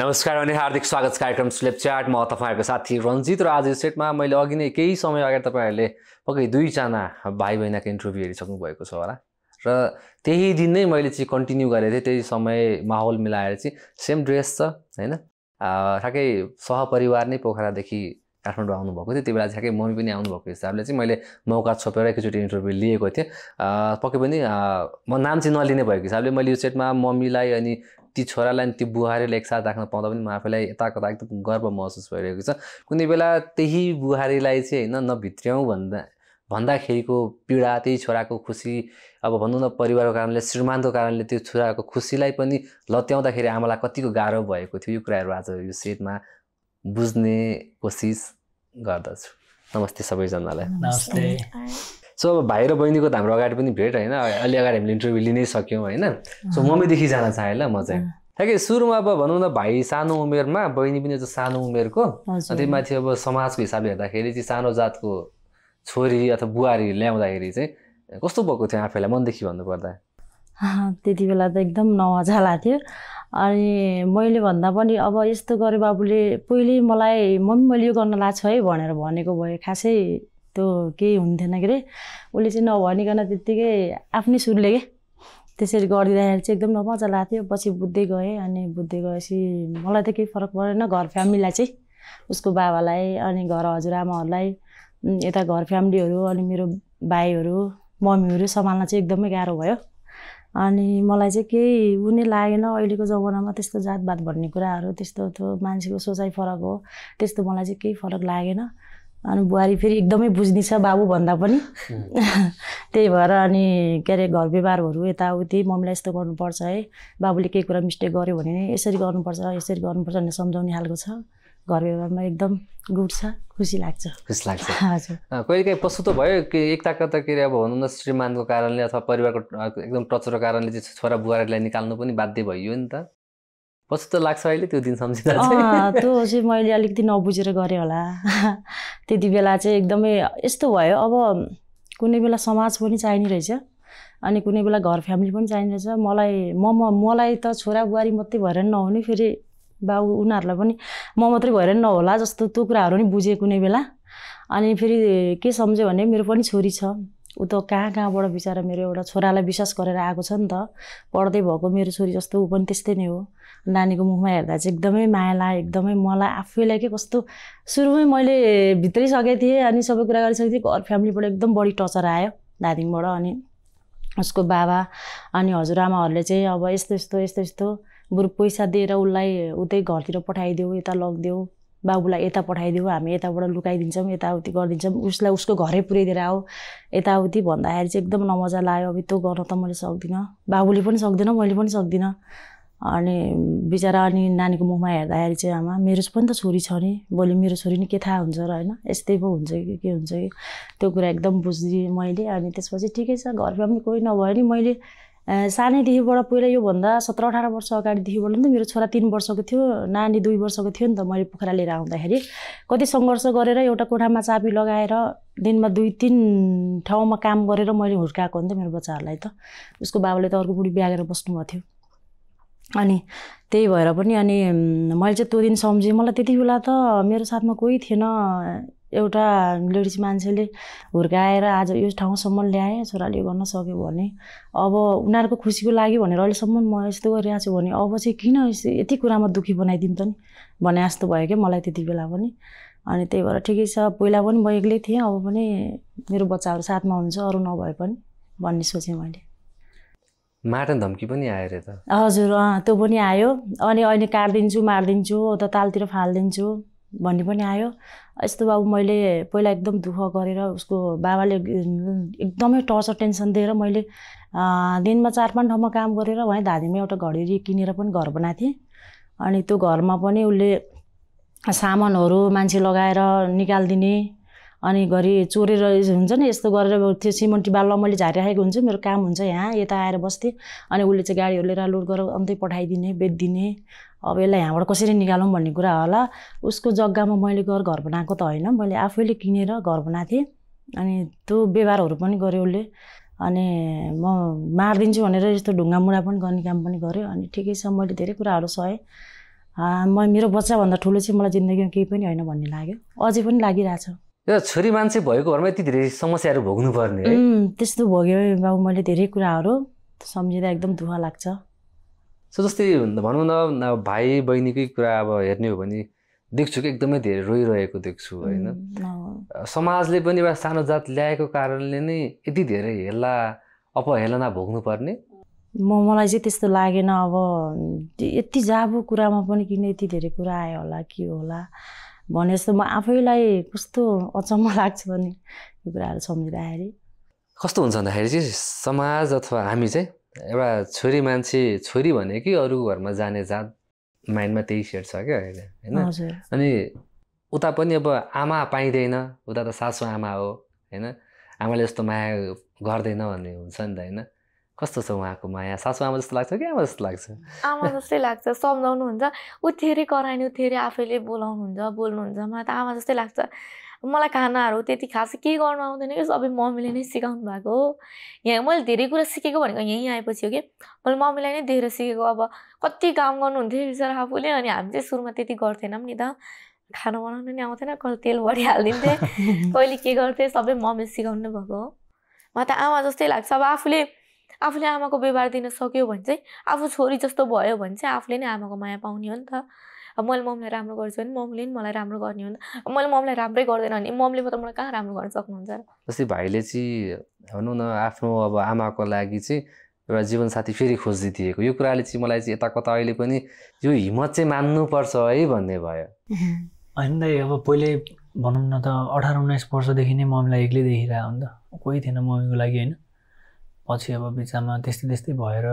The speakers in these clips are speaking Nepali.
नमस्कार अनि हार्दिक स्वागत छ कार्यक्रम स्लेप च्याट। म तपाईँहरूको साथी रन्जित र आज यो सेटमा मैले अघि नै केही समय अगाडि तपाईँहरूले पक्कै दुईजना भाइ बहिनीको इन्टरभ्यू हेरिसक्नु भएको छ होला। र त्यही दिन नै मैले चाहिँ कन्टिन्यू गरेको थिएँ त्यही समय माहौल मिलाएर चाहिँ सेम ड्रेस छ होइन? ठ्याक्कै सहपरिवार नै पोखरादेखि काठमाडौँ आउनुभएको थियो त्यो बेला ठ्याक्कै मम्मी पनि आउनुभएको हिसाबले चाहिँ मैले मौका छोपेर एकैचोटि इन्टरभ्यू लिएको थिएँ। पक्कै पनि म नाम चाहिँ नलिने भएको हिसाबले मैले यो सेटमा मम्मीलाई अनि ती छोरालाई अनि ती बुहारीलाई एकसाथ राख्न पाउँदा पनि म आफैलाई यता कता एकदम गर्व महसुस भइरहेको छ। कुनै बेला त्यही बुहारीलाई चाहिँ होइन नभित्र्याउँ भन्दा भन्दाखेरिको पीडा त्यही छोराको खुसी अब भनौँ न परिवारको कारणले श्रीमानको कारणले त्यो छोराको खुसीलाई पनि लत्याउँदाखेरि आमालाई कतिको गाह्रो भएको थियो यो कुराहरू आज यो सेटमा बुझ्ने कोसिस गर्दछु। नमस्ते सबैजनालाई। नमस्ते। सो अब भाइ र बहिनीको त हाम्रो अगाडि पनि भेट होइन। अलि अगाडि हामीले इन्टरभ्यू लिनै सक्यौँ होइन सो मम्मीदेखि जान चाहेँ ल म चाहिँ। ठ्याक्कै सुरुमा अब भनौँ न भाइ सानो उमेरमा बहिनी पनि सानो उमेरको। अनि माथि अब समाजको हिसाबले हेर्दाखेरि चाहिँ सानो जातको छोरी अथवा बुहारी ल्याउँदाखेरि चाहिँ कस्तो भएको थियो आफैलाई? मनदेखि भन्नुपर्दा। त्यति बेला त एकदम नमजा लाग्थ्यो अनि मैले भन्दा पनि अब यस्तो गरे बाबुले पहिले मलाई मम्मी मैले यो गर्न लाग्छ है? भनेर भनेको भए खासै त्यो केही हुन्थेन के अरे उसले चाहिँ नभनिकन त्यत्तिकै आफ्नै सुरले के त्यसरी गरिदिँदाखेरि चाहिँ एकदम मजा लाग्थ्यो पछि बुझ्दै गएँ अनि बुझ्दै गएपछि मलाई त केही फरक परेन घर फ्यामिलीलाई चाहिँ उसको बाबालाई अनि घर हजुरआमाहरूलाई यता घर फ्यामिलीहरू अनि मेरो भाइहरू मम्मीहरू सम्हाल्न चाहिँ एकदमै गाह्रो भयो अनि मलाई चाहिँ केही उनी लागेन अहिलेको जमानामा त्यस्तो जातपात भन्ने कुराहरू त्यस्तो त्यो मान्छेको सोचाइ फरक हो त्यस्तो मलाई चाहिँ केही फरक लागेन अनि बुहारी फेरि एकदमै बुझ्ने छ बाबु भन्दा पनि। त्यही भएर अनि के अरे घर व्यवहारहरू यताउति मम्मीलाई यस्तो गर्नुपर्छ है। बाबुले केही कुरा मिस्टेक गर्यो भने नि यसरी गर्नुपर्छ यसरी गर्नुपर्छ भनेर सम्झाउने खालको छ। घर व्यवहारमा एकदम गुड छ खुसी लाग्छ। खुसी लाग्छ। हजुर। कहिले काहीँ पशु त भयो कि एकता कता के अरे अब भनौँ न श्रीमानको कारणले अथवा परिवारको एकदम टचरको कारणले चाहिँ छोरा बुहारीलाई निकाल्नु पनि बाध्य भइयो नि त। पछि त लाग्छ अहिले त्यो दिन सम्झिँदा त्यो चाहिँ मैले अलिकति नबुझेर गरेँ होला। त्यति बेला चाहिँ एकदमै यस्तो भयो अब कुनै बेला समाज पनि चाहिने रहेछ अनि कुनै बेला घर फ्यामिली पनि चाहिने रहेछ। मलाई म मलाई त छोरा बुहारी मात्रै भएर नहुने फेरि बाउ उनीहरूलाई पनि म मात्रै भएर नहोला जस्तो त्यो कुराहरू नि बुझेँ कुनै बेला। अनि फेरि के सम्झ्यो भने मेरो पनि छोरी छ। ऊ त कहाँ कहाँबाट बिचरा मेरो एउटा छोरालाई विश्वास गरेर आएको छ नि त। पढ्दै भएको मेरो छोरी जस्तो ऊ पनि त्यस्तै नै हो। नानीको मुखमा हेर्दा चाहिँ एकदमै माया लाग्यो एकदमै मलाई आफैलाई के कस्तो सुरुमै मैले भित्रै सकेको थिएँ अनि सबै कुरा गरिसकेको थिएँ। घर फ्यामिलीबाट एकदम बढी टचर आयो दार्जिलिङबाट अनि उसको बाबा अनि हजुरआमाहरूले चाहिँ अब यस्तो यस्तो यस्तो यस्तो बरु पैसा दिएर उसलाई उतै घरतिर पठाइदेऊ यता लगिदेऊ बाबुलाई यता पठाइदेऊ हामी यताबाट लुकाइदिन्छौँ यताउति गरिदिन्छौँ। उसलाई उसको घरै पुऱ्याइदिएर आऊ। यताउति भन्दाखेरि चाहिँ एकदम नमजा लाग्यो। अब त्यो गर्न त मैले सक्दिनँ। बाबुले पनि सक्दिनँ मैले पनि सक्दिनँ। अनि बिचरा अनि नानीको मुखमा हेर्दाखेरि चाहिँ आमा मेरो पनि त छोरी छ नि। भोलि मेरो छोरी नि के थाहा हुन्छ र होइन? यस्तै पो हुन्छ कि के हुन्छ कि? त्यो कुरा एकदम बुझिदिएँ मैले। अनि त्यसपछि ठिकै छ घर फ्यामिली कोही नभयो नि मैले सानैदेखिबाट पहिला योभन्दा सत्र अठार वर्ष अगाडिदेखिबाट नि त मेरो छोरा तिन वर्षको थियो नानी दुई वर्षको थियो नि त मैले पोखरा लिएर आउँदाखेरि। कति सङ्घर्ष गरेर एउटा कोठामा चाबी लगाएर दिनमा दुई तिन ठाउँमा काम गरेर मैले हुर्काएको नि त मेरो बच्चाहरूलाई त। उसको बाबाले त अर्को बुढी बिहा गरेर बस्नुभएको थियो। अनि त्यही भएर पनि अनि मैले चाहिँ त्यो दिन सम्झेँ। मलाई त्यति बेला त मेरो साथमा कोही थिएन। एउटा लेडिज मान्छेले हुर्काएर आज यो ठाउँसम्म ल्याएँ छोराले गर्न सक्यो भने। अब उनीहरूको खुसीको लागि भनेर अहिलेसम्म म यस्तो गरिरहेको छु भने अब चाहिँ किन यति कुरामा दुःखी बनाइदिउँ त नि? भने जस्तो भयो क्या मलाई त्यति बेला पनि। अनि त्यही भएर ठिकै छ पहिला पनि म एक्लै थिएँ अब पनि मेरो बच्चाहरू साथमा हुन्छ अरू नभए पनि भन्ने सोचेँ मैले। माटन धम्की पनि आयो अरे त। हजुर त्यो पनि आयो। अनि अहिले काटिदिन्छु मारिदिन्छु त तालतिर फालिदिन्छु भन्ने पनि आयो। यस्तो बाबु मैले पहिला एकदम दुःख गरेर उसको बाबाले एकदमै टर्चर टेन्सन दिएर मैले दिनमा चार पाँच ठाउँमा काम गरेर उहाँ धादीमा एउटा घडेरी किनेर पनि घर बनाएको थिएँ। अनि त्यो घरमा पनि उसले सामानहरू मान्छे लगाएर निकालिदिने अनि घरि चोरेर हुन्छ नि यस्तो गरेर त्यो सिमन्टी बालुवा मैले झारिराखेको हुन्छु मेरो काम हुन्छ यहाँ यता आएर बस्थेँ। अनि उसले चाहिँ गाडीहरू लिएर लोड गरेर अन्तै पठाइदिने बेचिदिने। अब यसलाई यहाँबाट कसरी निकालौँ भन्ने कुरा होला। उसको जग्गामा मैले गएर घर बनाएको त होइन। मैले आफैले किनेर घर बनाएको थिएँ। अनि त्यो व्यवहारहरू पनि गऱ्यो उसले। अनि म मारिदिन्छु भनेर यस्तो ढुङ्गा मुढा पनि गर्ने काम पनि गऱ्यो। अनि ठिकै छ मैले धेरै कुराहरू सहेँ। म मेरो बच्चाभन्दा ठुलो चाहिँ मलाई जिन्दगीमा केही पनि होइन भन्ने लाग्यो। अझै पनि लागिरहेछ। छोरी मान्छे भएको घरमा यति धेरै समस्याहरू भोग्नु पर्ने है। उम्, त्यस्तो भोग्यो बाबु। मैले धेरै कुराहरू सम्झिँदा एकदम दुःख लाग्छ। सो जस्तै भनौँ न अब भाइ बहिनीकै कुरा अब हेर्ने हो भने देख्छु कि एकदमै धेरै रोइरहेको देख्छु होइन? समाजले पनि एउटा सानो जात ल्याएको कारणले नै यति धेरै हेला अपहेलना भोग्नु पर्ने म मलाई चाहिँ त्यस्तो लागेन अब। यति जाबो कुरामा पनि किन यति धेरै कुरा आयो होला के होला? भने जस्तो म आफैलाई कस्तो अचम्म लाग्छ नि यो कुराहरू सम्झिँदाखेरि। कस्तो हुन्छ भन्दाखेरि चाहिँ समाज अथवा हामी चाहिँ एउटा छोरी मान्छे छोरी भने कि अरू घरमा जाने जात माइन्डमा त्यही सेट छ क्या अहिले होइन? अनि उता पनि अब आमा पाइँदैन उता त सासु आमा हो होइन? आमाले जस्तो माया गर्दैन भन्ने हुन्छ नि त होइन? कस्तो छ उहाँको माया? सासु आमा जस्तो लाग्छ कि आमा जस्तो लाग्छ? आमा जस्तै लाग्छ सम्झाउनुहुन्छ ऊ धेरै कराइनु धेरै आफैले बोलाउनुहुन्छ बोल्नुहुन्छ मलाई त आमा जस्तै लाग्छ। मलाई खानाहरू त्यति खास के गर्नु आउँदैन कि सबै मम्मीले नै सिकाउनु भएको हो। यहाँ मैले धेरै कुरा सिकेको भनेको यहीँ आएपछि हो कि। मैले मम्मीलाई नै देखेर सिकेको अब कति काम गर्नुहुन्थ्यो बिचरा आफूले अनि हामी चाहिँ सुरुमा त्यति गर्थेनौँ नि त। खाना बनाउनु नि आउँथेन कहिले तेल बढी हालिदिन्थेँ कहिले के गर्थेँ सबै मम्मी सिकाउनु भएको हो। मलाई त आमा जस्तै लाग्छ। अब आफूले आफूले आमाको व्यवहार दिन सक्यो भने चाहिँ आफू छोरी जस्तो भयो भने चाहिँ आफूले नै आमाको माया पाउने हो नि त। अब मैले मम्मीलाई राम्रो गर्छु भने मम्मीले नि मलाई राम्रो गर्ने हो नि। त अब मैले मम्मीलाई राम्रै गर्दैन भने मम्मीले मात्र मलाई कहाँ राम्रो गर्न सक्नुहुन्छ र? जस्तै भाइले चाहिँ भनौँ न आफ्नो अब आमाको लागि चाहिँ एउटा जीवनसाथी फेरि खोजिदिएको। यो कुराले चाहिँ मलाई चाहिँ यता कता अहिले पनि यो हिम्मत चाहिँ मान्नुपर्छ है भन्ने भयो। होइन दाइ अब पहिले भनौँ न त अठार उन्नाइस वर्षदेखि नै मम्मीलाई एक्लै देखिरहेको हो नि त। कोही थिएन मम्मीको लागि होइन। पछि अब बिचमा त्यस्तै त्यस्तै भएर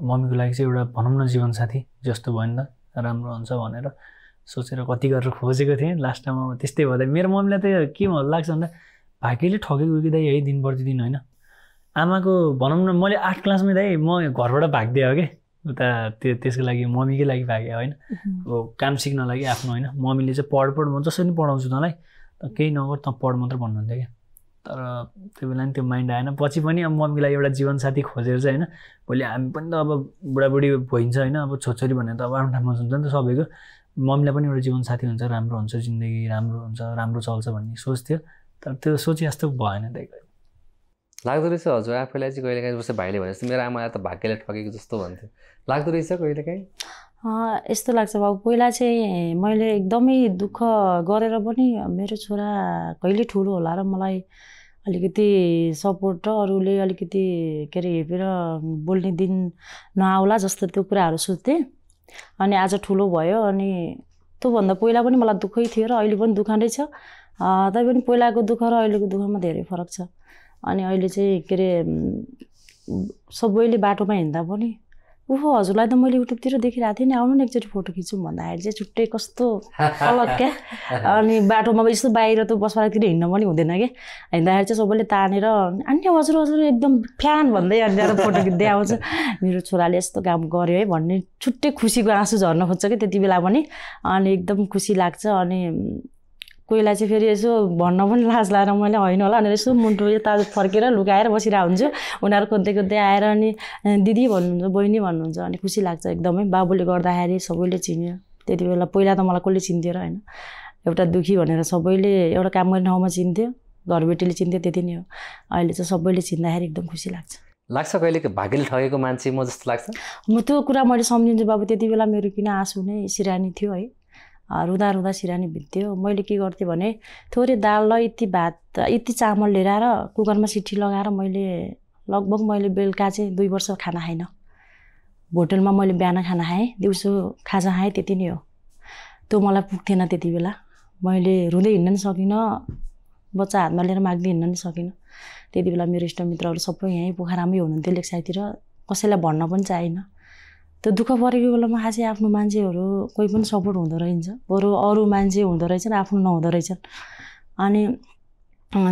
मम्मीको लागि चाहिँ एउटा भनौँ न जीवनसाथी जस्तो भयो नि त। राम्रो हुन्छ भनेर सोचेर कति गरेर खोजेको थिएँ। लास्ट टाइम अब त्यस्तै भयो। मेरो मम्मीलाई त के लाग्छ भन्दा भाग्यले ठगेको कि दाइ है दिन प्रतिदिन होइन? आमाको भनौँ न मैले आठ क्लासमै दाइ म घरबाट भागिदिएँ हो कि। उता त्यो त्यसको लागि मम्मीकै लागि भागेँ होइन। अब काम सिक्न लागि आफ्नो होइन। मम्मीले चाहिँ पढ पढ म जसरी पढाउँछु तँलाई केही नगर त पढ मात्र भन्नुहुन्थ्यो क्या। तर त्यो बेला नि त्यो माइन्ड आएन। पछि पनि अब मम्मीलाई एउटा जीवनसाथी खोजेर चाहिँ होइन भोलि हामी पनि त अब बुढाबुढी भइन्छ होइन अब छोरछोरी भनेर त अब आफ्नो ठाउँमा हुन्छ नि त सबैको। मम्मीलाई पनि एउटा जीवनसाथी हुन्छ राम्रो हुन्छ जिन्दगी राम्रो हुन्छ राम्रो चल्छ भन्ने सोच थियो तर त्यो सोचे जस्तो भएन त्यही लाग्दो रहेछ हजुर आफैलाई चाहिँ कहिलेकाहीँ जस्तै भाइले भने जस्तो मेरो आमालाई त भाग्यले ठगेको जस्तो भन्थ्यो। लाग्दो रहेछ कहिलेकाहीँ? यस्तो लाग्छ बाबु। पहिला चाहिँ मैले एकदमै दुःख गरेर पनि मेरो छोरा कहिले ठुलो होला र मलाई अलिकति सपोर्ट र अरूले अलिकति के अरे हेपेर बोल्ने दिन नआउला जस्तो त्यो कुराहरू सोच्थेँ। अनि आज ठुलो भयो अनि त्योभन्दा पहिला पनि मलाई दुःखै थियो र अहिले पनि दुःख नै छ। तैपनि पहिलाको दुःख र अहिलेको दुःखमा धेरै फरक छ। अनि अहिले चाहिँ के अरे सबैले बाटोमा हिँड्दा पनि ओहो हजुरलाई त मैले युट्युबतिर देखिरहेको थिएँ नि आउनु न एकचोटि फोटो खिचौँ भन्दाखेरि चाहिँ छुट्टै कस्तो अलग क्या। अनि बाटोमा यस्तो बाहिर त बसपातिर हिँड्न पनि हुँदैन क्या हिँड्दाखेरि चाहिँ सबैले तानेर आन्टी हजुर हजुर एकदम फ्यान भन्दै अनि फोटो खिच्दै आउँछ। मेरो छोराले यस्तो काम गर्यो है भन्ने छुट्टै खुसीको आँसु झर्न खोज्छ कि त्यति बेला पनि। अनि एकदम खुसी लाग्छ अनि कोहीलाई चाहिँ फेरि यसो भन्न पनि लाज लाएर मैले होइन होला भनेर यसो मुन्टो यता फर्केर लुकाएर बसिरहेको हुन्छु। उनीहरू खोज्दै खोज्दै आएर अनि दिदी भन्नुहुन्छ बहिनी भन्नुहुन्छ अनि खुसी लाग्छ एकदमै। बाबुले गर्दाखेरि सबैले चिन्यो। त्यति बेला पहिला त मलाई कसले चिन्थ्यो र होइन? एउटा दुःखी भनेर सबैले एउटा काम गर्ने ठाउँमा चिन्थ्यो। घरबेटीले चिन्थ्यो त्यति नै हो। अहिले चाहिँ सबैले चिन्दाखेरि एकदम खुसी लाग्छ। लाग्छ कहिले भाग्यले ठगेको मान्छे म जस्तो लाग्छ? म त्यो कुरा मैले सम्झिन्छु बाबु। त्यति बेला मेरो किन आँसु नै सिरानी थियो है। रुँदा रुँदा सिरानी भित्थ्यो। मैले के गर्थेँ भने थोरै दाल र यति भात यति चामल लिएर आएर कुकरमा सिटी लगाएर मैले लगभग मैले बेलुका चाहिँ दुई वर्ष खाना खाइनँ। होटलमा मैले बिहान खाना खाएँ दिउँसो खाजा खाएँ त्यति नै हो। त्यो मलाई पुग्थेन त्यति बेला। मैले रुँदै हिँड्न पनि सकिनँ बच्चा हातमा लिएर माग्दै हिँड्न पनि सकिनँ। त्यति बेला मेरो इष्टमित्रहरू सबै यहीँ पोखरामै हुनुहुन्थ्यो लेक्साइतिर कसैलाई भन्न पनि चाहिनँ। त्यो दुःख परेको बेलामा खासै आफ्नो मान्छेहरू कोही पनि सपोर्ट हुँदो रहेछ। बरु अरू मान्छे हुँदो रहेछन् आफ्नो नहुँदो रहेछन्। अनि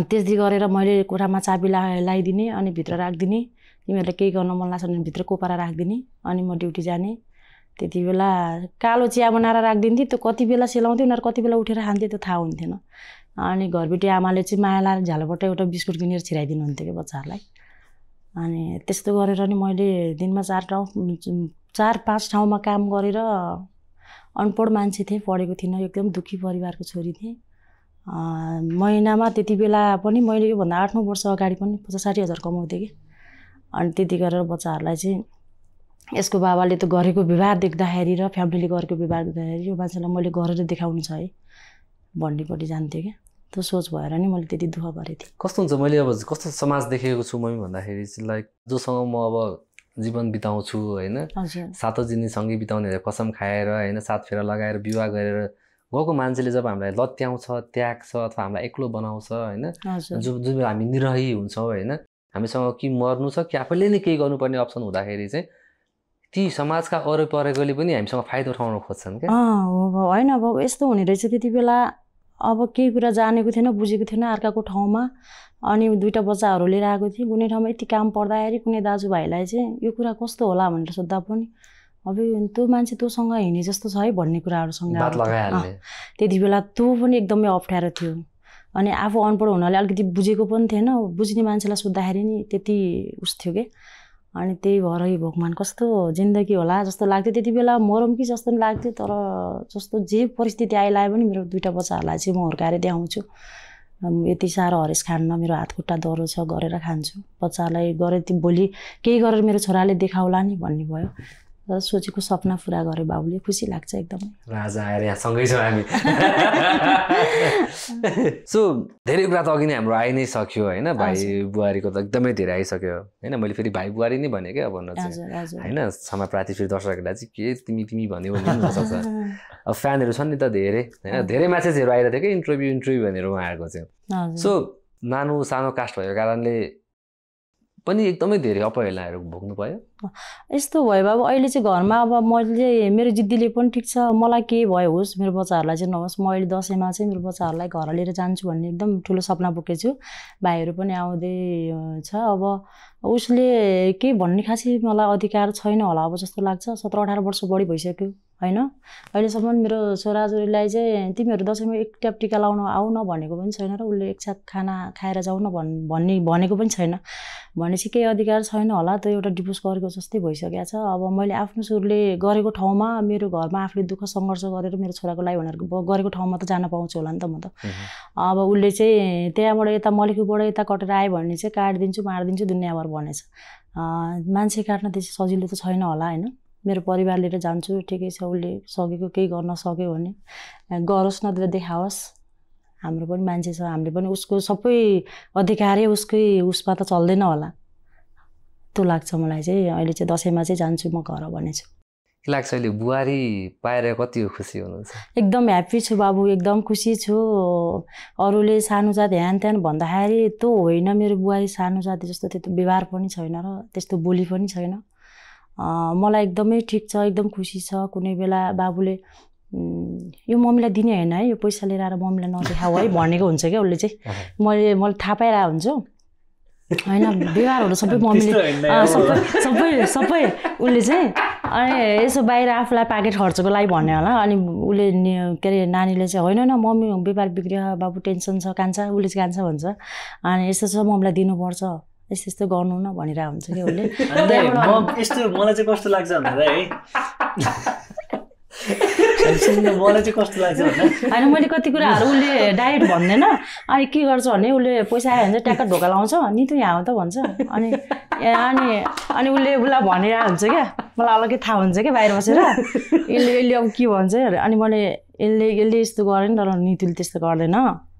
त्यति गरेर मैले कोठामा चाबी ला लगाइदिने अनि भित्र राखिदिने। तिमीहरूलाई केही गर्न मन लाग्छ भने भित्र कोपारा राखिदिने अनि म ड्युटी जाने। त्यति बेला कालो चिया बनाएर राखिदिन्थेँ त्यो कति बेला सेलाउँथ्यो उनीहरू कति बेला उठेर खान्थ्यो त्यो थाहा हुन्थेन। अनि घरबेटी आमाले चाहिँ माया लाएर झालोबाट एउटा बिस्कुट किनेर छिराइदिनु हुन्थ्यो कि बच्चाहरूलाई। अनि त्यस्तो गरेर नि मैले दिनमा चार ठाउँ चार पाँच ठाउँमा काम गरेर अनपढ मान्छे थिएँ पढेको थिइनँ। एकदम दुःखी परिवारको छोरी थिएँ। महिनामा त्यति बेला पनि मैले योभन्दा आठ नौ वर्ष अगाडि पनि पचास साठी हजार कमाउँथेँ कि। अनि त्यति गरेर बच्चाहरूलाई चाहिँ यसको बाबाले त गरेको व्यवहार देख्दाखेरि र फ्यामिलीले गरेको व्यवहार देख्दाखेरि यो मान्छेलाई मैले गरेर देखाउनु छ है भन्नेपट्टि जान्थेँ क्या। त्यो सोच भएर नि मैले त्यति दुःख गरेको थिएँ। कस्तो हुन्छ मैले अब कस्तो समाज देखेको छु मम्मी भन्दाखेरि चाहिँ लाइक जोसँग म अब जीवन बिताउँछु होइन? सातौँ दिनी सँगै बिताउने कसम खाएर होइन? सात फेरा लगाएर विवाह गरेर गएको मान्छेले जब हामीलाई लत्याउँछ त्याग्छ अथवा हामीलाई एक्लो बनाउँछ होइन? जो जुन बेला हामी निरही हुन्छौँ होइन? हामीसँग कि मर्नु छ कि आफैले नै केही गर्नुपर्ने अप्सन हुँदाखेरि चाहिँ ती समाजका अरू परेकोले पनि हामीसँग फाइदा उठाउन खोज्छन् क्या। होइन अब यस्तो हुने रहेछ त्यति बेला अब केही कुरा जानेको थिएन बुझेको थिएन अर्काको ठाउँमा। अनि दुइटा बच्चाहरू लिएर आएको थिएँ। कुनै ठाउँमा यति काम पर्दाखेरि कुनै दाजुभाइलाई चाहिँ यो कुरा कस्तो होला भनेर सोद्धा पनि अब त्यो मान्छे तँसँग हिँडे जस्तो छ है भन्ने कुराहरूसँग त- त्यति बेला त्यो पनि एकदमै अप्ठ्यारो थियो। अनि आफू अनपढ हुनाले अलिकति बुझेको पनि थिएन। बुझ्ने मान्छेलाई सोद्धाखेरि नि त्यति उस थियो कि। अनि त्यही भएर यो भगवान् कस्तो जिन्दगी होला जस्तो लाग्थ्यो त्यति बेला। मरौँ कि जस्तो नि लाग्थ्यो तर जस्तो जे परिस्थिति आइलायो पनि मेरो दुइटा बच्चाहरूलाई चाहिँ म हुर्काएर देखाउँछु। यति साह्रो हरेस खान्न मेरो हात खुट्टा दह्रो छ गरेर खान्छु। बच्चालाई गरेर भोलि केही गरेर मेरो छोराले देखाउला नि भन्ने भयो। र सोचेको सपना पुरा गरे बाबुले। खुसी लाग्छ एकदमै। राजा आएर यहाँ सँगै छौँ हामी। सो धेरै कुरा त अघि नै हाम्रो आइ नै सक्यो होइन भाइ बुहारीको त एकदमै धेरै आइसक्यो। होइन मैले फेरि भाइ बुहारी नै भने क्या भन्नु चाहिँ। होइन समाजप्रति फेरि दर्शकहरूलाई चाहिँ के तिमी तिमी भन्यो भने पनि हुनसक्छ। अब फ्यानहरू छन् नि त धेरै होइन। धेरै म्यासेजहरू आइरहेको थियो कि इन्टरभ्यू इन्टरभ्यू भनेर उहाँहरूको चाहिँ। सो नानो सानो कास्ट भएको कारणले पनि एकदमै धेरै अपहेलनाहरू भोग्नु भयो यस्तो भयो बाबु अहिले चाहिँ घरमा अब मैले मेरो जिद्दीले पनि ठिक छ। मलाई के भयो होस् मेरो बच्चाहरूलाई चाहिँ नहोस्। म अहिले दसैँमा चाहिँ मेरो बच्चाहरूलाई घर लिएर जान्छु भन्ने एकदम ठुलो सपना बोकेको छु भाइहरू पनि आउँदै छ। अब उसले केही भन्ने खासै मलाई अधिकार छैन होला अब जस्तो लाग्छ। सत्र अठार वर्ष बढी भइसक्यो होइन? अहिलेसम्म मेरो छोराछोरीलाई चाहिँ तिमीहरू दसैँमा एक ट्याप टिका लाउन आऊ न भनेको पनि छैन र उसले एक साथ खाना खाएर जाऊ न भन् भन्ने भनेको पनि छैन। भनेपछि केही अधिकार छैन होला त्यो एउटा डिभोर्स गरेको जस्तै भइसकेको छ। अब मैले आफ्नो सुरले गरेको ठाउँमा मेरो घरमा आफूले दुःख सङ्घर्ष गरेर मेरो छोराको लागि भनेर गरेको ठाउँमा त जान पाउँछु होला नि त म त। अब उसले चाहिँ त्यहाँबाट यता मलिकुबाट यता कटेर आयो भने चाहिँ काटिदिन्छु मारिदिन्छु दुनियाँभर भनेछ। मान्छे काट्न त्यसै सजिलो त छैन होला होइन? मेरो परिवार लिएर जान्छु ठिकै छ उसले सकेको केही गर्न सक्यो भने। गरोस् न देखाओस्। हाम्रो पनि मान्छे छ हामीले पनि उसको सबै अधिकारै उसकै उसमा त चल्दैन होला। त्यो लाग्छ मलाई चाहिँ? अहिले चाहिँ दसैँमा चाहिँ जान्छु म घर भनेछु के लाग्छ अहिले? बुहारी पाएर कति खुसी हुनुहुन्छ? एकदम ह्याप्पी छु बाबु एकदम खुसी छु। अरूले सानो जात ध्यान त्यान भन्दाखेरि त्यो होइन मेरो बुहारी सानो जाति जस्तो त्यस्तो व्यवहार पनि छैन र त्यस्तो बोली पनि छैन। मलाई एकदमै ठिक छ एकदम खुसी छ। कुनै बेला बाबुले यो मम्मीलाई दिने होइन है यो पैसा लिएर आएर मम्मीलाई नदेखाऊ है भनेको हुन्छ क्या उसले चाहिँ। मैले मैले थाहा पाइरहेको हुन्छु। होइन व्यवहारहरू सबै मम्मीले। सबै सबै सबै उसले चाहिँ अनि यसो बाहिर आफूलाई प्याकेट खर्चको लागि भन्यो होला। अनि उसले के अरे नानीले चाहिँ होइन होइन मम्मी व्यापार बिग्रियो बाबु टेन्सन छ कान्छ उसले चाहिँ कान्छ भन्छ। अनि यस्तो छ मम्मीलाई दिनुपर्छ। यस्तो यस्तो गर्नु न भनिरहेको हुन्छ कि उसले। यस्तो मलाई चाहिँ कस्तो लाग्छ भन्दा है? मलाई चाहिँ कस्तो लाग्छ होइन मैले कति कुराहरू उसले डाइरेक्ट भन्दैन। अनि के गर्छ भने उसले पैसा आयो भने चाहिँ ट्याक्क ढोका लाउँछ। नि त यहाँ त भन्छ। अनि अनि अनि उसले उसलाई भनिरहेको हुन्छ क्या। मलाई अलग्गै थाहा हुन्छ क्या बाहिर बसेर। यसले यसले अब के भन्छ अनि मैले यसले यसले यस्तो गरेन तर नितुले त्यस्तो गर्दैन।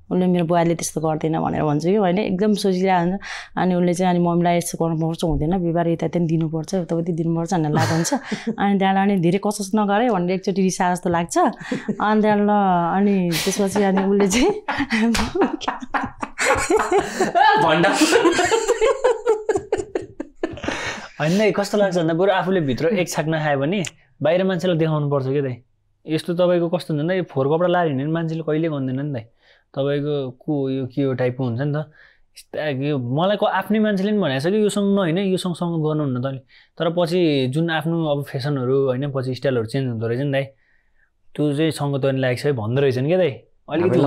उसले मेरो बुवाले त्यस्तो गर्दैन भनेर भन्छु कि होइन एकदम सोचिरहेको हुन्छ अनि उसले चाहिँ अनि मम्मीलाई यस्तो गर्नुपर्छ हुँदैन। व्यवहार यता त्यहाँ दिनुपर्छ उतापट्टि दिनुपर्छ भनेर लागेको हुन्छ अनि त्यहाँबाट अनि धेरै कसोस नगरे भनेर एकचोटि रिसा जस्तो लाग्छ। अनि त्यहाँबाट अनि त्यसपछि अनि उसले चाहिँ होइन है, कस्तो लाग्छ भन्दा बरु आफूले भित्र एक छाक नखायो भने बाहिर मान्छेलाई देखाउनु पर्छ क्या दाइ। यस्तो तपाईँको कस्तो हुन्छ भन्दा यो फोहोर कपडा लाएर हिँड्यो भने मान्छेले कहिले भन्दैन नि दाइ। तपाईँको को यो के हो टाइपको हुन्छ नि त। यो मलाई को आफ्नै मान्छेले पनि भनेको छ कि योसँग नहोइन यो सँगसँग गर्नुहुन्न तैँले तर पछि जुन आफ्नो अब फेसनहरू होइन पछि स्टाइलहरू चेन्ज हुँदो रहेछ नि दाइ। त्यो चाहिँ सँग तैँले लागेको छ है भन्दो रहेछन् क्या दाइ। अलिकति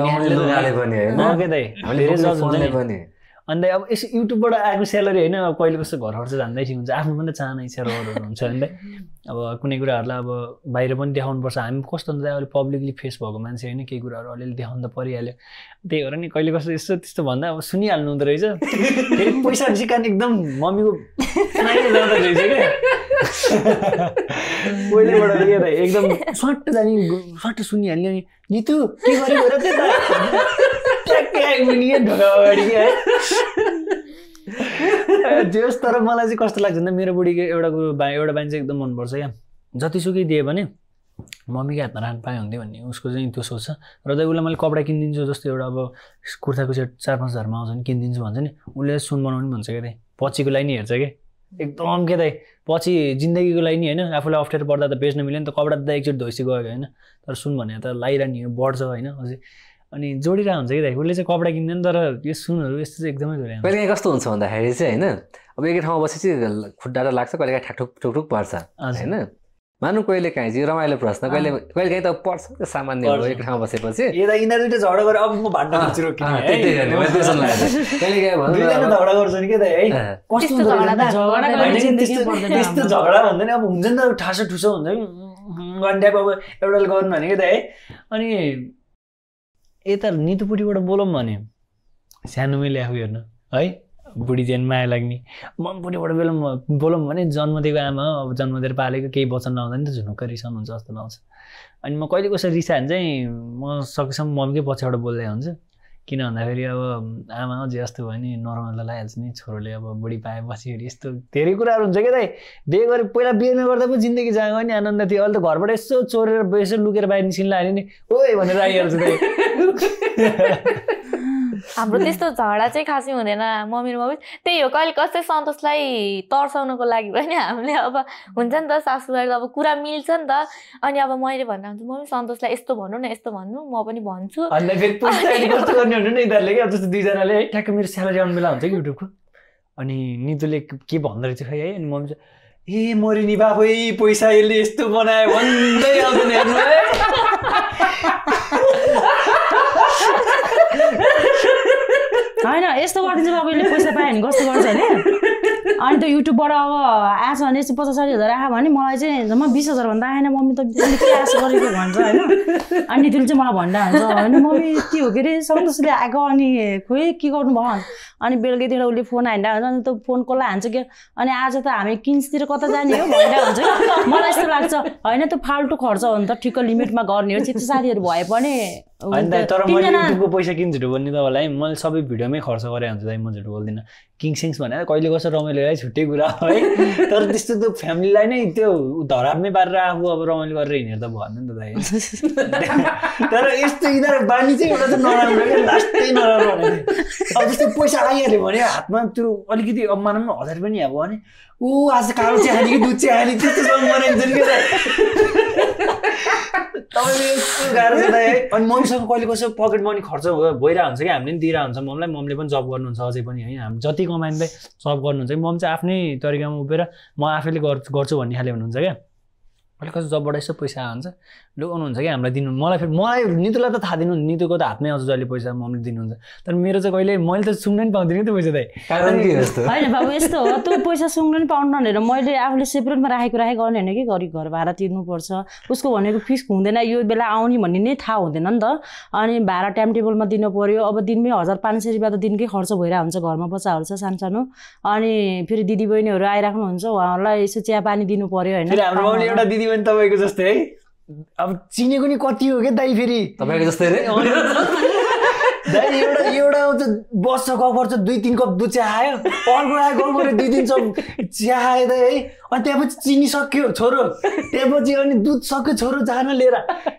अन्त अब यसो युट्युबबाट आएको स्यालेरी होइन अब कहिले कस्तो घर खर्च जान्दै ठिक हुन्छ। आफ्नो पनि त चाहना इच्छा रहरहरू हुन्छ होइन। अब कुनै कुराहरूलाई अब बाहिर पनि देखाउनुपर्छ। हामी कस्तो हुन्छ अहिले पब्लिकली फेस भएको मान्छे होइन केही कुराहरू अलिअलि देखाउनु त परिहाल्यो। त्यही भएर नि कहिले कस्तो यस्तो त्यस्तो भन्दा अब सुनिहाल्नु हुँदो रहेछ। फेरि पैसा सिकान एकदम मम्मीको जाँदो रहेछ क्या। एकदम सट्ट जाने सट्ट सुनिहाल्ने अनि नितु के गरेको र त्यता ट्याक्कै आइपुग्ने ढोका अगाडि क्या जेस् तर मलाई चाहिँ कस्तो लाग्छ भन्दा मेरो बुढीको एउटा कुरो एउटा बानी चाहिँ एकदम मनपर्छ क्या जतिसुकै दियो भने मम्मीको हातमा राख्नु पाएँ हुन्थ्यो भन्ने उसको चाहिँ त्यो सोच छ र चाहिँ उसलाई मैले कपडा किनिदिन्छु जस्तो एउटा अब कुर्ताको सेट चार पाँच हजारमा आउँछ नि किनिदिन्छु भन्छ नि उसले सुन बनाउनु भन्छ क्या त्यही पछिको लागि नि हेर्छ क्या एकदम के त पछि जिन्दगीको लागि नि होइन आफूलाई अप्ठ्यारो पर्दा त बेच्न मिल्यो नि त कपडा त एकचोटि धोइसि गयो होइन। तर सुन भने त लगाइरहने हो बढ्छ होइन अझै। अनि जोडिरहेको हुन्छ कि दाइ? उसले चाहिँ कपडा किन्दैन तर यो सुनहरू यस्तो चाहिँ एकदमै जोडिरहेको कहिले काहीँ कस्तो हुन्छ भन्दाखेरि चाहिँ होइन अब एकै ठाउँमा बसेपछि खुट्टा लाग्छ कहिले काहीँ ठुक ठुक पर्छ। होइन? मानु कहिले काहीँ चाहिँ रमाइलो प्रश्न कहिले कहिले काहीँ त पर्छ त्यो सामान्य हो। एक ठाउँमा बसेपछि यता यिनीहरू दुइटा झगडा गरेर अब म भाड्न अँ, खोज्छु। कहिले काहीँ भनौँ न अब, झगडा गर्छन् कि त है कस्तो त्यस्तो झगडा नि? झगडा गर्ने नि, त्यस्तो। झगडा भन्दा नि अब हुन्छ नि त ठासो ठुसो हुन्छ कि गन्ड्याप अब एउटाले गर्नु भनेको त है अनि यता नितुपुटीबाट बोलौँ भने सानोमै ल्याएको हेर्नु है बुढी ज्यान माया लाग्ने। ममपुटीबाट बोलौँ बोलौँ भने जन्म दिएको आमा अब जन्म दिएर पालेको केही वचन नआउँदा नि त झुनुक्क रिसाउनुहुन्छ जस्तो लाउँछ अनि म कहिले कसरी रिसायो भने चाहिँ म सकेसम्म मम्मीकै पछाडि बोल्दै हुन्छु। किन भन्दाखेरि अब आमा जे जस्तो भयो नि नर्मल लगाइहाल्छ नि छोरोले अब बुढी पाएपछि यस्तो धेरै कुराहरू हुन्छ क्या दाइ। बिहे गरे पहिला बिहे नगर्दा पो जिन्दगी जाँयो भने आनन्द थियो। अहिले त घरबाट यसो चोरेर यसो लुकेर बाहिर निस्किन लाग्यो नि ओइ भनेर आइहाल्छ हाम्रो त्यस्तो झगडा चाहिँ खासै हुँदैन। मम्मी र मम्मी त्यही हो कहिले कसै सन्तोषलाई तर्साउनको लागि पनि हामीले अब हुन्छ नि त सासूबाईको अब कुरा मिल्छ नि त। अनि अब मैले भन्दा हुन्छ मम्मी सन्तोषलाई यस्तो भन्नु न यस्तो भन्नु म पनि भन्छु। दुईजनाले है ठ्याक्क मेरो स्यालेरी आउने बेला हुन्छ कि युट्युबको? अनि नितुले के भन्दो रहेछ खै है? अनि मम्मी चाहिँ ए मरि नि बाबै पैसा यसले यस्तो बनायो भन्दै आउँदैन हेर्नु होइन यस्तो गरिदिन्छ तपाईँले पैसा पायो भने कस्तो गर्छ अरे? अनि त युट्युबबाट अब आएछ भने यस्तो पचास साठी हजार आयो भने मलाई चाहिँ जम्मा बिस हजारभन्दा आएन मम्मी त के गरेको भन्छ होइन? अनि त्यसले चाहिँ मलाई भन्दा हुन्छ होइन मम्मी के हो के अरे सन्तोषले आएको अनि खोइ के गर्नुभयो अनि बेलुकैतिर उसले फोन हान्दा हुन्छ अनि त फोन कसलाई हान्छ क्या अनि आज त हामी किन्सतिर कता जाने हो भन्दा हुन्छ मलाई यस्तो लाग्छ होइन त्यो फाल्टु खर्च हो नि त ठिक्क लिमिटमा गर्ने हो ठिक साथीहरू भए पनि होइन दाइ तर मैले युट्युबको पैसा किन झुटो भन्ने तपाईँलाई मैले सबै भिडियोमै खर्च गरेँ हुन्छ दाइ म झुटो बोल्दिनँ। किङसिङ्स भने कहिले कसो रमाइलो है छुट्टै कुरा हो है। तर त्यस्तो त्यो फ्यामिलीलाई नै त्यो धरापमै पारेर आफू अब रमाइलो गरेर हिँडेर त भएन नि त दाइ। तर यस्तो यिनीहरू बानी चाहिँ एउटा चाहिँ नराम्रो क्या लास्टै नराम्रो अब जस्तो पैसा आइहाल्यो भने हातमा त्यो अलिकति अब मानौँ न हजार पनि अब भने ऊ आज कालो चिया खाने कि दुध चिया खाने त्यस्तोसँग मनाइन्छ नि क्या अनि मम्मीसँग कहिले कसो पकेट मनी खर्च भइरहेको हुन्छ कि? हामीले पनि दिइरहेको हुन्छ। मम्मीलाई मम्मीले पनि जब गर्नुहुन्छ अझै पनि है? हामी जति भने जब गर्नुहुन्छ। कि मम्मी चाहिँ आफ्नै तरिकामा उभिएर म आफैले गर्छु भन्ने खाले हुनुहुन्छ क्या? अलिक कसो जबबाट यसो पैसा आउँछ। लुगाउनुहुन्छ कि हामीलाई दिनु मलाई फेरि मलाई नितुलाई त थाहा दिनु नितुको त हातमै आउँछ जहिले पैसा मम्मीले दिनुहुन्छ। तर मेरो चाहिँ कहिले मैले त सुन्न नि पाउँदिनँ नि त पैसा यस्तो? होइन बाबु यस्तो हो त्यो पैसा सुँग्नु नि पाउनु भनेर मैले आफूले सेपरेटमा राखेको राखेको गर्ने होइन कि घरि घर भाडा तिर्नुपर्छ। उसको भनेको फिस हुँदैन यो बेला आउने भन्ने नै थाहा हुँदैन नि त। अनि भाडा टाइम टेबलमा दिनु पऱ्यो अब दिनमै हजार पाँच सय रुपियाँ त दिनकै खर्च भइरहेको हुन्छ घरमा बच्चाहरू छ सानो सानो अनि फेरि दिदीबहिनीहरू आइराख्नुहुन्छ उहाँहरूलाई यसो चिया पानी दिनु पऱ्यो होइन। पनि तपाईँको जस्तै है? अब चिनेको नि कति हो क्या दाइ फेरि? तपाईँको जस्तै रे? दाइ एउटा एउटा आउँछ बस्छ गफ गर्छ दुई तिन कप दुध चिया आयो अर्को आयो गफ गऱ्यो दुई तिन कप चिया आयो दाइ है? अनि त्यहाँपछि चिनी सक्यो छोरो। त्यहाँपछि अनि दुध सक्यो छोरो जान लिएर।